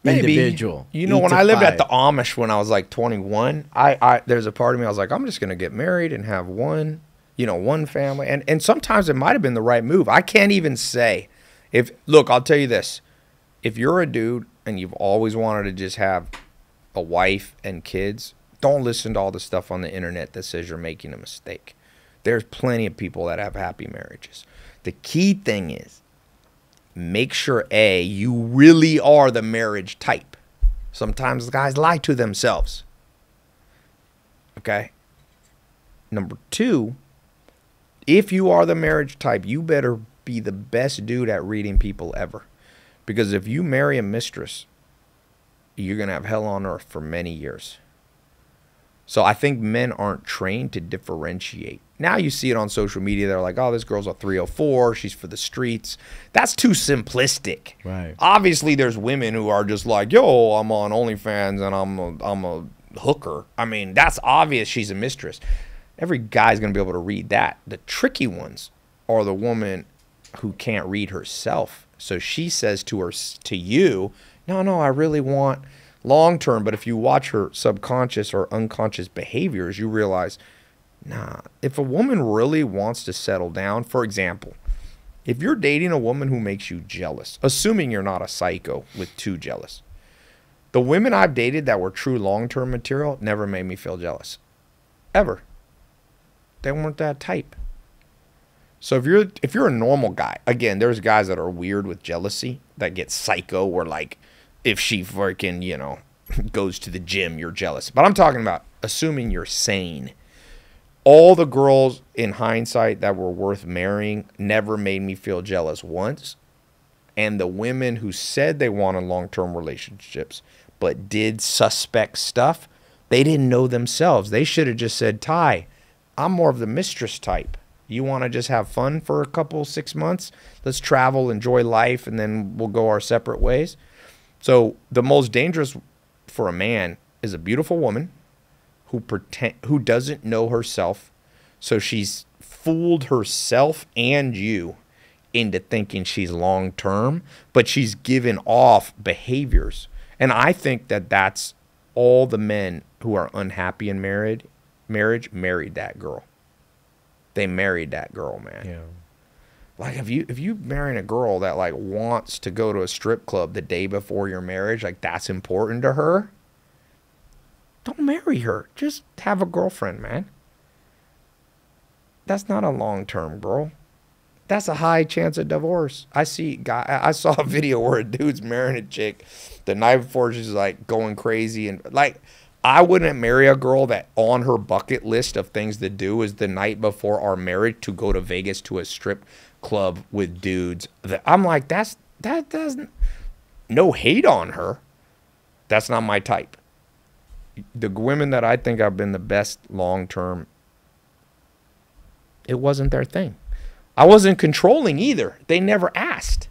individual, You know, when I lived at the. Amish when I was like 21, I, I there's a part of me I was like, I'm just gonna get married and have one, you know, one family. And and sometimes it might have been the right move. I can't even say if look, I'll tell you this. If you're a dude and you've always wanted to just have a wife and kids, don't listen to all the stuff on the internet that says you're making a mistake. There's plenty of people that have happy marriages. The key thing is make sure A, you really are the marriage type. Sometimes guys lie to themselves. Okay? Number two, if you are the marriage type, you better be the best dude at reading people ever. Because if you marry a mistress, you're going to have hell on earth for many years. So I think men aren't trained to differentiate. Now you see it on social media. They're like, oh, this girl's a 304. She's for the streets. That's too simplistic. Right. Obviously, there's women who are just like, yo, I'm on OnlyFans and I'm a, I'm a hooker. I mean, that's obvious she's a mistress. Every guy's going to be able to read that. The tricky ones are the woman who can't read herself. So she says to her to you, "No, no, I really want long term." But if you watch her subconscious or unconscious behaviors, you realize, nah. If a woman really wants to settle down, for example, if you're dating a woman who makes you jealous, assuming you're not a psycho with too jealous, the women I've dated that were true long term material never made me feel jealous, ever. They weren't that type. So if you're if you're a normal guy, again, there's guys that are weird with jealousy that get psycho or like if she freaking, you know, goes to the gym, you're jealous. But I'm talking about assuming you're sane. All the girls in hindsight that were worth marrying never made me feel jealous once. And the women who said they wanted long-term relationships but did suspect stuff, they didn't know themselves. They should have just said, "Tai, I'm more of the mistress type. You want to just have fun for a couple six months? Let's travel, enjoy life, and then we'll go our separate ways. So the most dangerous for a man is a beautiful woman who pretend who doesn't know herself, so she's fooled herself and you into thinking she's long term, but she's given off behaviors. And I think that that's all the men who are unhappy in married marriage married that girl. They married that girl, man. Yeah. Like if you if you marrying a girl that like wants to go to a strip club the day before your marriage, like that's important to her, don't marry her. Just have a girlfriend, man. That's not a long term girl. That's a high chance of divorce. I see guy I saw a video where a dude's marrying a chick the night before she's like going crazy and like I wouldn't marry a girl that on her bucket list of things to do is the night before our marriage to go to Vegas to a strip club with dudes. That I'm like, that's that doesn't no hate on her. That's not my type. The women that I think I've been the best long term, it wasn't their thing. I wasn't controlling either. They never asked.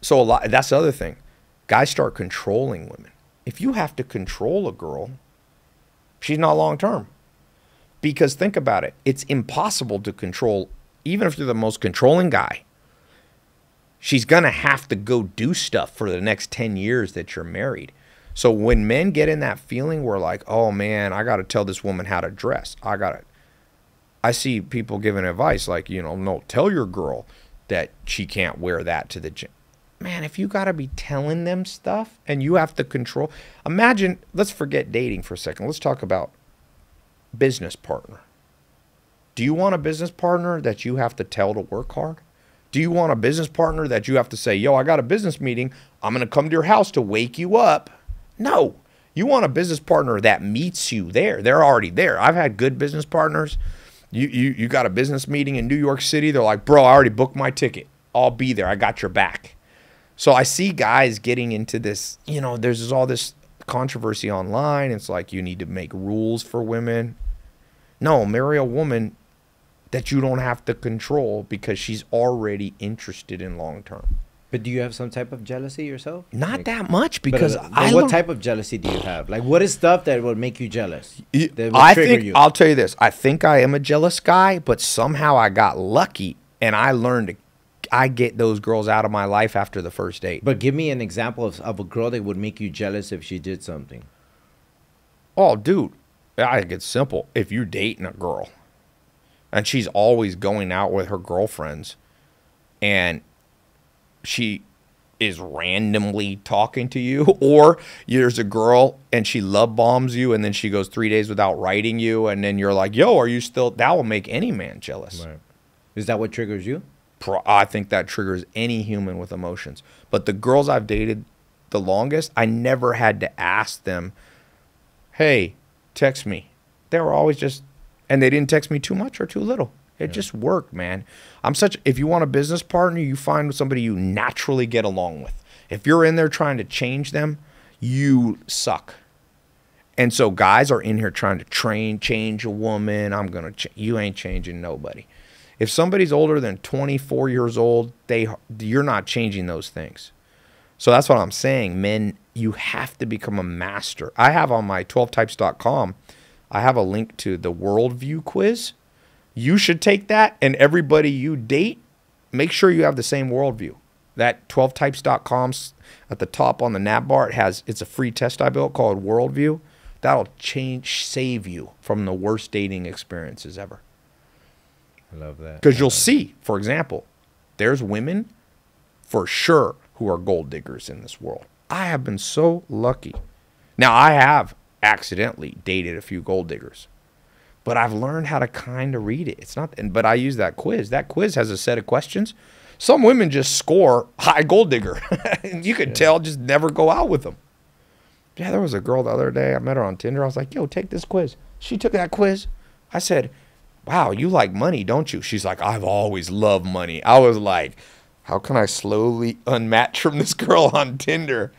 So a lot that's the other thing. Guys start controlling women. If you have to control a girl, she's not long term. Because think about it, it's impossible to control even if you're the most controlling guy, she's going to have to go do stuff for the next 10 years that you're married. So when men get in that feeling where like, "Oh man, I got to tell this woman how to dress. I got to I see people giving advice like, you know, no, tell your girl that she can't wear that to the gym. Man, if you got to be telling them stuff and you have to control. Imagine, let's forget dating for a second. Let's talk about business partner. Do you want a business partner that you have to tell to work hard? Do you want a business partner that you have to say, yo, I got a business meeting. I'm going to come to your house to wake you up? No. You want a business partner that meets you there. They're already there. I've had good business partners. You, you, you got a business meeting in New York City. They're like, bro, I already booked my ticket. I'll be there. I got your back. So I see guys getting into this, you know, there's all this controversy online. It's like you need to make rules for women. No, marry a woman that you don't have to control because she's already interested in long term. But do you have some type of jealousy yourself? Not Like- that much but, because uh, I but what type of jealousy do you have? Like, what is stuff that would make you jealous? That would I trigger think you? I'll tell you this. I think I am a jealous guy, but somehow I got lucky and I learned to I get those girls out of my life after the first date. But give me an example of, of a girl that would make you jealous if she did something. Oh, dude, I think it's simple. If you're dating a girl and she's always going out with her girlfriends and she is randomly talking to you, or there's a girl and she love bombs you and then she goes three days without writing you, and then you're like, yo, are you still? That will make any man jealous. Right. Is that what triggers you? I think that triggers any human with emotions. But the girls I've dated the longest, I never had to ask them, hey, text me. They were always just, and they didn't text me too much or too little. It just worked, man. I'm such, if you want a business partner, you find somebody you naturally get along with. If you're in there trying to change them, you suck. And so guys are in here trying to train, change a woman. I'm gonna, ch- you ain't changing nobody. If somebody's older than 24 years old, they, you're not changing those things. So that's what I'm saying, men. You have to become a master. I have on my 12types.com, I have a link to the worldview quiz. You should take that, and everybody you date, make sure you have the same worldview. That 12types.com 's at the top on the nav bar, it has it's a free test I built called Worldview. That'll change, save you from the worst dating experiences ever. I love that. Because you'll see, for example, there's women for sure who are gold diggers in this world. I have been so lucky. Now, I have accidentally dated a few gold diggers, but I've learned how to kind of read it. It's not, and, but I use that quiz. That quiz has a set of questions. Some women just score high gold digger. you can tell, just never go out with them. Yeah, there was a girl the other day. I met her on Tinder. I was like, yo, take this quiz. She took that quiz. I said, wow, you like money, don't you? She's like, I've always loved money. I was like, how can I slowly unmatch from this girl on Tinder?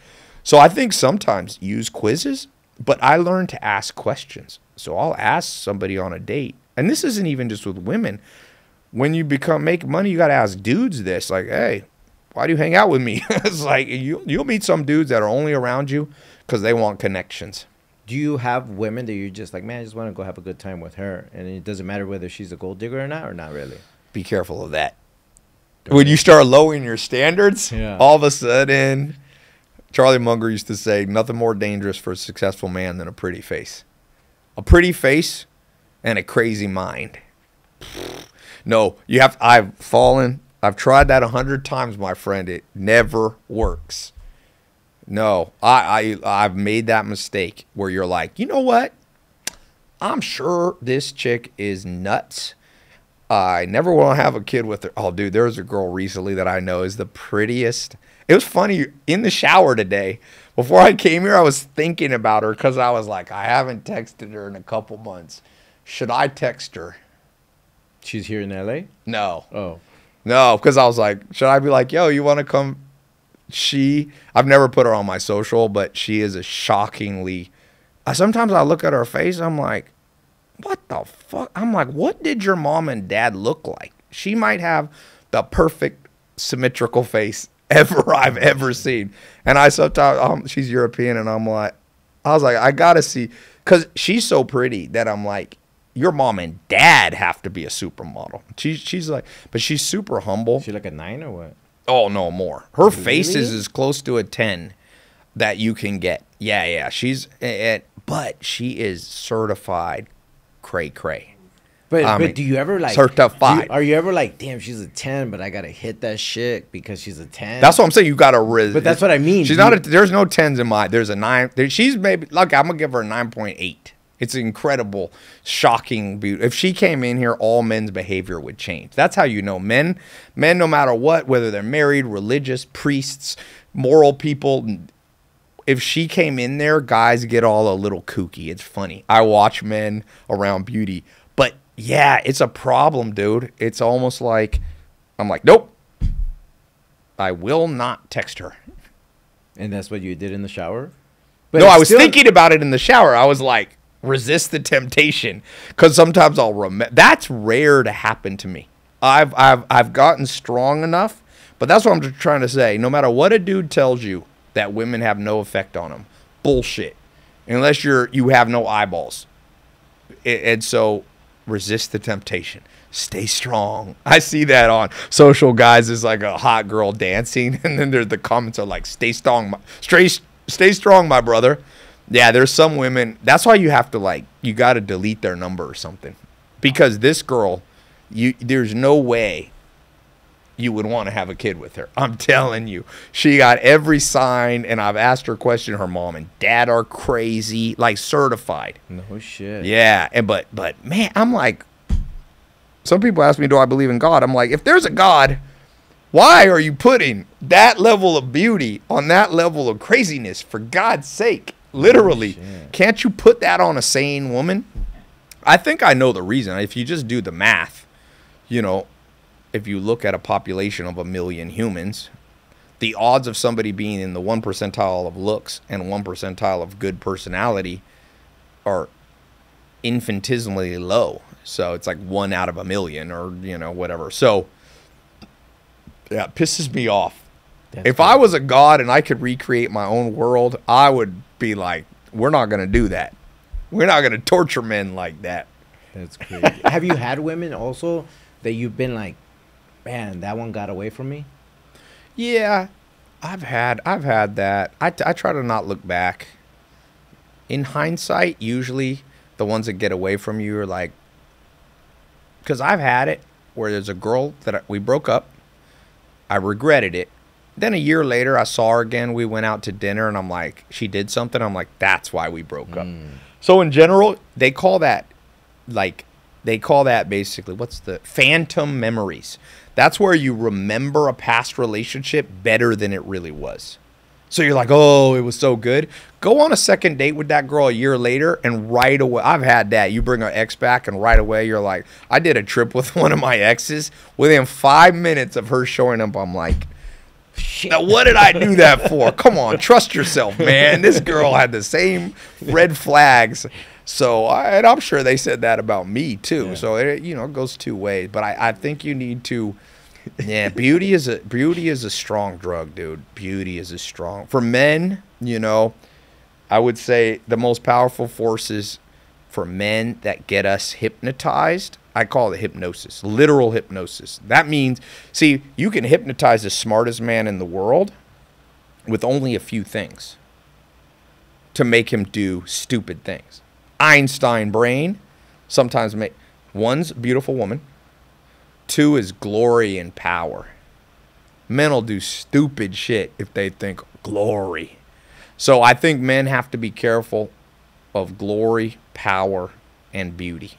So I think sometimes use quizzes, but I learned to ask questions. So I'll ask somebody on a date, and this isn't even just with women. When you become make money, you got to ask dudes this, like, hey, why do you hang out with me? it's like you you'll meet some dudes that are only around you because they want connections. Do you have women that you're just like, man, I just want to go have a good time with her, and it doesn't matter whether she's a gold digger or not, or not really? Be careful of that. When you start lowering your standards, Yeah. all of a sudden, Charlie Munger used to say, nothing more dangerous for a successful man than a pretty face. A pretty face and a crazy mind. No, you have. I've fallen. I've tried that a hundred times, my friend. It never works. No, I, I I've made that mistake where you're like, you know what? I'm sure this chick is nuts. I never want to have a kid with her. Oh, dude, there was a girl recently that I know is the prettiest. It was funny in the shower today. Before I came here, I was thinking about her because I was like, I haven't texted her in a couple months. Should I text her? She's here in L.A. No. Oh, No, because I was like, should I be like, yo, you want to come? She, I've never put her on my social, but she is a shockingly. I, sometimes I look at her face, I'm like, what the fuck? I'm like, what did your mom and dad look like? She might have the perfect symmetrical face ever I've ever seen. And I sometimes, um, she's European, and I'm like, I was like, I gotta see, because she's so pretty that I'm like, your mom and dad have to be a supermodel. She's she's like, but she's super humble. she like a nine or what? Oh no, more. Her face is as close to a ten that you can get. Yeah, yeah. She's at, but she is certified cray cray. But I but mean, do you ever like certified. you- are you ever like, damn, she's a ten, but I gotta hit that shit because she's a ten? That's what I'm saying. You got to res- But that's what I mean. She's Do not. A, there's no tens in my. There's a nine. There, she's maybe. Look, I'm gonna give her a nine point eight. It's incredible, shocking beauty. If she came in here, all men's behavior would change. That's how you know men. Men, no matter what, whether they're married, religious, priests, moral people. If she came in there, guys get all a little kooky. It's funny. I watch men around beauty, but yeah, it's a problem, dude. It's almost like I'm like, nope. I will not text her. and that's what you did in the shower. no, I was still- thinking about it in the shower. I was like, resist the temptation, because sometimes I'll remember. That's rare to happen to me. I've I've I've gotten strong enough, but that's what I'm just trying to say. No matter what a dude tells you, that women have no effect on him, bullshit. Unless you're you have no eyeballs, and so resist the temptation. Stay strong. I see that on social guys is like a hot girl dancing, and then there the comments are like, "Stay strong, my, stay stay strong, my brother." Yeah, there's some women. That's why you have to like you got to delete their number or something, because this girl, you there's no way you would want to have a kid with her. I'm telling you. She got every sign, and I've asked her a question. Her mom and dad are crazy, like certified. No shit. Yeah, and but but man, I'm like, some people ask me, do I believe in God? I'm like, if there's a God, why are you putting that level of beauty on that level of craziness? For God's sake, literally, oh, shit. can't you put that on a sane woman? I think I know the reason. If you just do the math, you know, if you look at a population of a million humans, the odds of somebody being in the one percentile of looks and one percentile of good personality are infinitesimally low. So it's like one out of a million or, you know, whatever. So, yeah, it pisses me off. That's if I was a god and I could recreate my own world, I would be like, we're not going to do that. We're not going to torture men like that. That's crazy. Have you had women also that you've been like, man, that one got away from me? Yeah, I've had I've had that. I, I try to not look back. In hindsight, usually the ones that get away from you are like, because I've had it where there's a girl that I, we broke up. I regretted it. Then a year later, I saw her again. We went out to dinner, and I'm like, she did something. I'm like, that's why we broke up. Mm. So in general, they call that like they call that basically what's the phantom memories. That's where you remember a past relationship better than it really was. So you're like, oh, it was so good. Go on a second date with that girl a year later, and right away, I've had that. You bring an ex back, and right away, you're like, I did a trip with one of my exes. Within five minutes of her showing up, I'm like, Shit. now, what did I do that for? Come on, trust yourself, man. This girl had the same red flags. So, I, and I'm sure they said that about me too. Yeah. So, it, you know, it goes two ways. But I, I think you need to, yeah, beauty is a beauty is a strong drug, dude. Beauty is a strong for men. You know, I would say the most powerful forces for men that get us hypnotized. I call it hypnosis, literal hypnosis. That means, see, you can hypnotize the smartest man in the world with only a few things to make him do stupid things. Einstein brain sometimes make one's beautiful woman, two is glory and power. Men will do stupid shit if they think glory. So I think men have to be careful of glory, power, and beauty.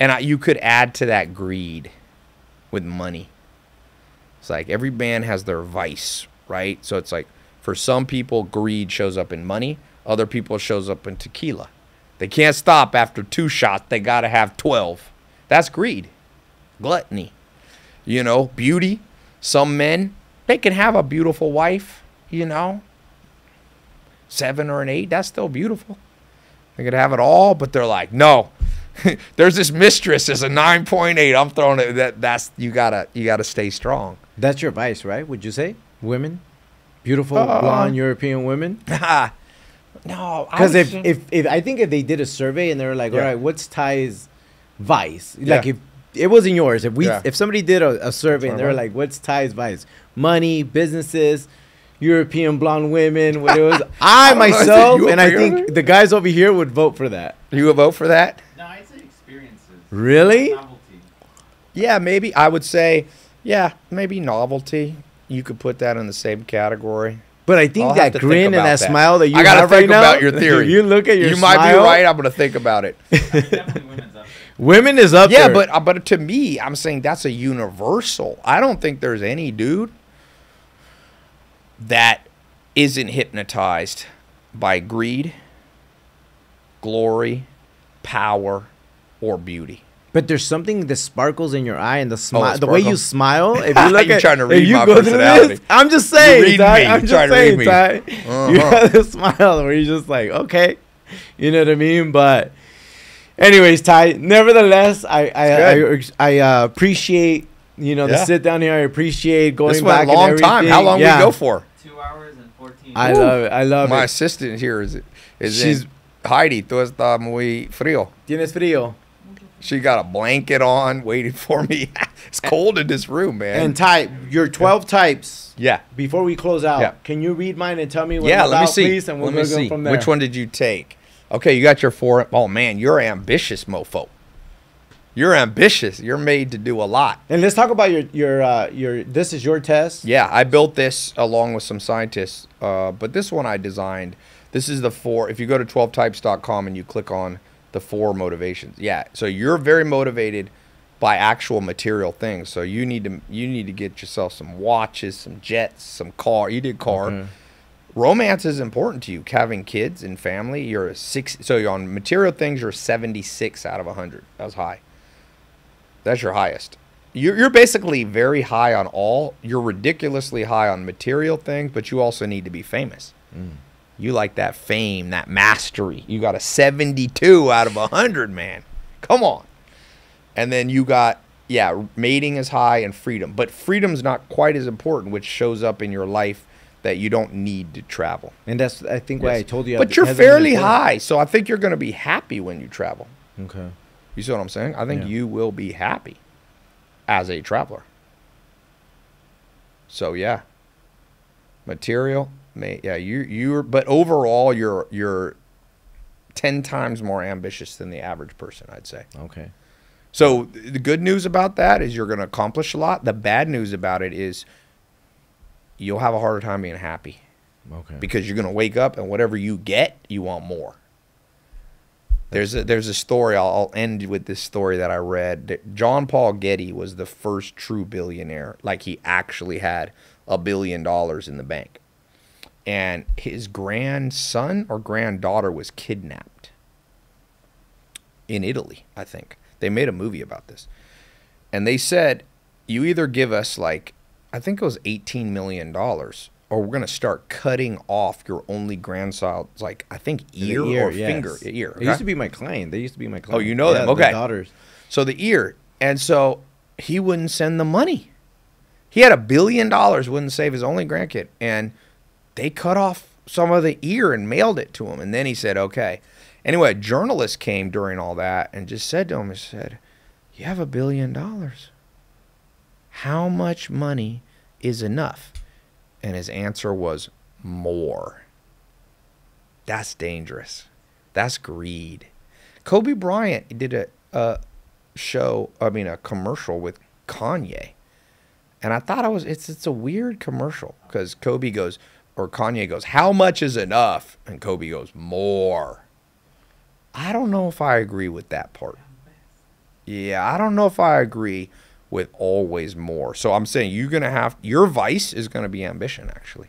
And I, you could add to that greed with money. It's like every man has their vice, right? So it's like for some people, greed shows up in money. Other people shows up in tequila. They can't stop after two shots. They got to have 12. That's greed. Gluttony. You know, beauty. Some men, they can have a beautiful wife, you know. Seven or an eight, that's still beautiful. They could have it all, but they're like, no. There's this mistress as a 9.8. I'm throwing it. That that's you gotta you gotta stay strong. That's your vice, right? Would you say women, beautiful Uh, blonde European women? no, Because if, if if I think if they did a survey and they were like, Yeah. all right, what's Tai's vice? Like Yeah. if it wasn't yours, if we Yeah. if somebody did a, a survey and they were like, what's Tai's vice? Money, businesses. European blonde women, what it was. I know, myself, and I think the guys over here would vote for that. you would vote for that? No, I'd say experiences. Really? Novelty. Yeah, maybe I would say, yeah, maybe novelty. You could put that in the same category. But I think I'll that to think grin and that, that. smile that you I gotta have think right about now, your theory. You look at your you might be right. I'm gonna think about it. Definitely women's up there. Women is up yeah, there. but uh, but to me, I'm saying that's a universal. I don't think there's any dude that isn't hypnotized by greed, glory, power, or beauty. But there's something that sparkles in your eye and the smile, the the way you smile. If you look You're at, trying to read you my personality. This, I'm just saying, reading Tai, me. I'm You're just trying to saying, read me. Tai. You Uh-huh. have this smile where you're just like, okay, you know what I mean. But, anyways, Tai. Nevertheless, I I It's I, I uh, appreciate you know the sit down here. I appreciate going This back. went a long and time. How long yeah. we go for? Two hours and 14. I Woo. love it. I love it. My it. assistant here is is She's- in Heidi. Tú está muy frío. Tienes frío. She got a blanket on, waiting for me. it's cold in this room, man. And type your 12 types. yeah, Before we close out, Yeah. can you read mine and tell me what yeah. Let me see. please? And we'll let me go see. from there. Which one did you take? Okay, you got your four. Oh man, you're ambitious, mofo. You're ambitious. You're made to do a lot. And let's talk about your your uh, your. This is your test. Yeah, I built this along with some scientists, uh, but this one I designed. This is the four. If you go to 12types.com and you click on the four motivations, yeah. So you're very motivated by actual material things. So you need to you need to get yourself some watches, some jets, some car. You did car. Okay. Romance is important to you. Having kids and family, you're a six. So you're on material things, you're 76 out of 100. That was high. That's your highest. You're, you're basically very high on all. You're ridiculously high on material things, but you also need to be famous. Mm. You like that fame, that mastery. You got a 72 out of 100, man. Come on. And then you got, yeah, mating is high and freedom. But freedom's not quite as important, which shows up in your life that you don't need to travel. And that's I think why I told you. But you're fairly high, so I think you're going to be happy when you travel. Okay. You see what I'm saying? I think Yeah. you will be happy as a traveler. So yeah, material, may yeah you you're but overall you're you're ten times more ambitious than the average person, I'd say. Okay. So the good news about that is you're going to accomplish a lot. The bad news about it is you'll have a harder time being happy Okay. because you're going to wake up and whatever you get, you want more. There's a, there's a story. I'll, I'll end with this story that I read. John Paul Getty was the first true billionaire. Like he actually had a billion dollars in the bank, and his grandson or granddaughter was kidnapped in Italy. I think they made a movie about this, and they said, "You either give us like, I think it was eighteen million dollars." Or we're gonna start cutting off your only grandson's like I think The ear, or yes. finger ear. It okay? used to be my client. They used to be my client. Oh, you know yeah, them. the Okay. daughters. So the ear. And so he wouldn't send the money. He had a billion dollars, wouldn't save his only grandkid, and they cut off some of the ear and mailed it to him. And then he said, "Okay." Anyway, a journalist came during all that and just said to him, "He said, you have a billion dollars. How much money is enough?" And his answer was more. That's dangerous. That's greed. Kobe Bryant did a, a show, I mean, a commercial with Kanye. And I thought I was, it's, it's a weird commercial because Kobe goes, or Kanye goes, How much is enough? And Kobe goes, More. I don't know if I agree with that part. Yeah, I don't know if I agree with always more. So I'm saying you're going to have, your vice is going to be ambition, actually.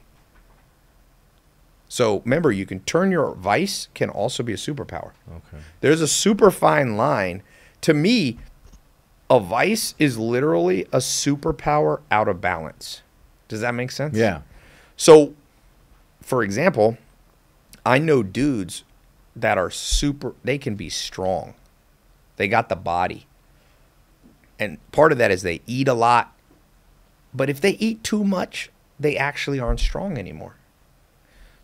So remember, you can turn your vice can also be a superpower. Okay. There's a super fine line. To me, a vice is literally a superpower out of balance. Does that make sense? Yeah. So, for example, I know dudes that are super, they can be strong. They got the body. And part of that is they eat a lot. But if they eat too much, they actually aren't strong anymore.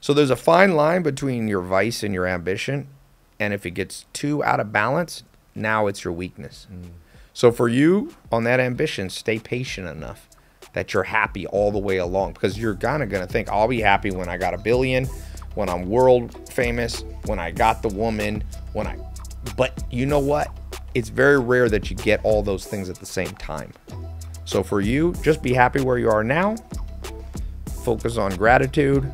So there's a fine line between your vice and your ambition. And if it gets too out of balance, now it's your weakness. Mm. So for you on that ambition, stay patient enough that you're happy all the way along because you're kind of going to think, I'll be happy when I got a billion, when I'm world famous, when I got the woman, when I. But you know what? It's very rare that you get all those things at the same time. So for you, just be happy where you are now. Focus on gratitude.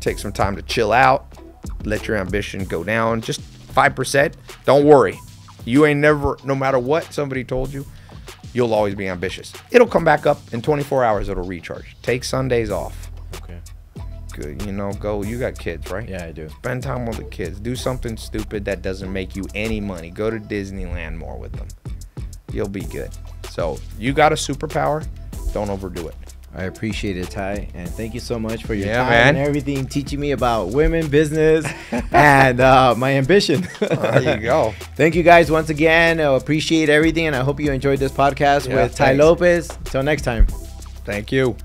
Take some time to chill out. Let your ambition go down just 5%. Don't worry. You ain't never, no matter what somebody told you, you'll always be ambitious. It'll come back up in 24 hours, it'll recharge. Take Sundays off. Okay. Good. You know, go. You got kids, right? Yeah, I do. Spend time with the kids. Do something stupid that doesn't make you any money. Go to Disneyland more with them. You'll be good. So, you got a superpower. Don't overdo it. I appreciate it, Tai, and thank you so much for your Yeah, time man. and everything, teaching me about women, business, and uh, my ambition. There you go. Thank you guys once again. I appreciate everything, and I hope you enjoyed this podcast Yeah, with Tai. Lopez. Until next time. Thank you.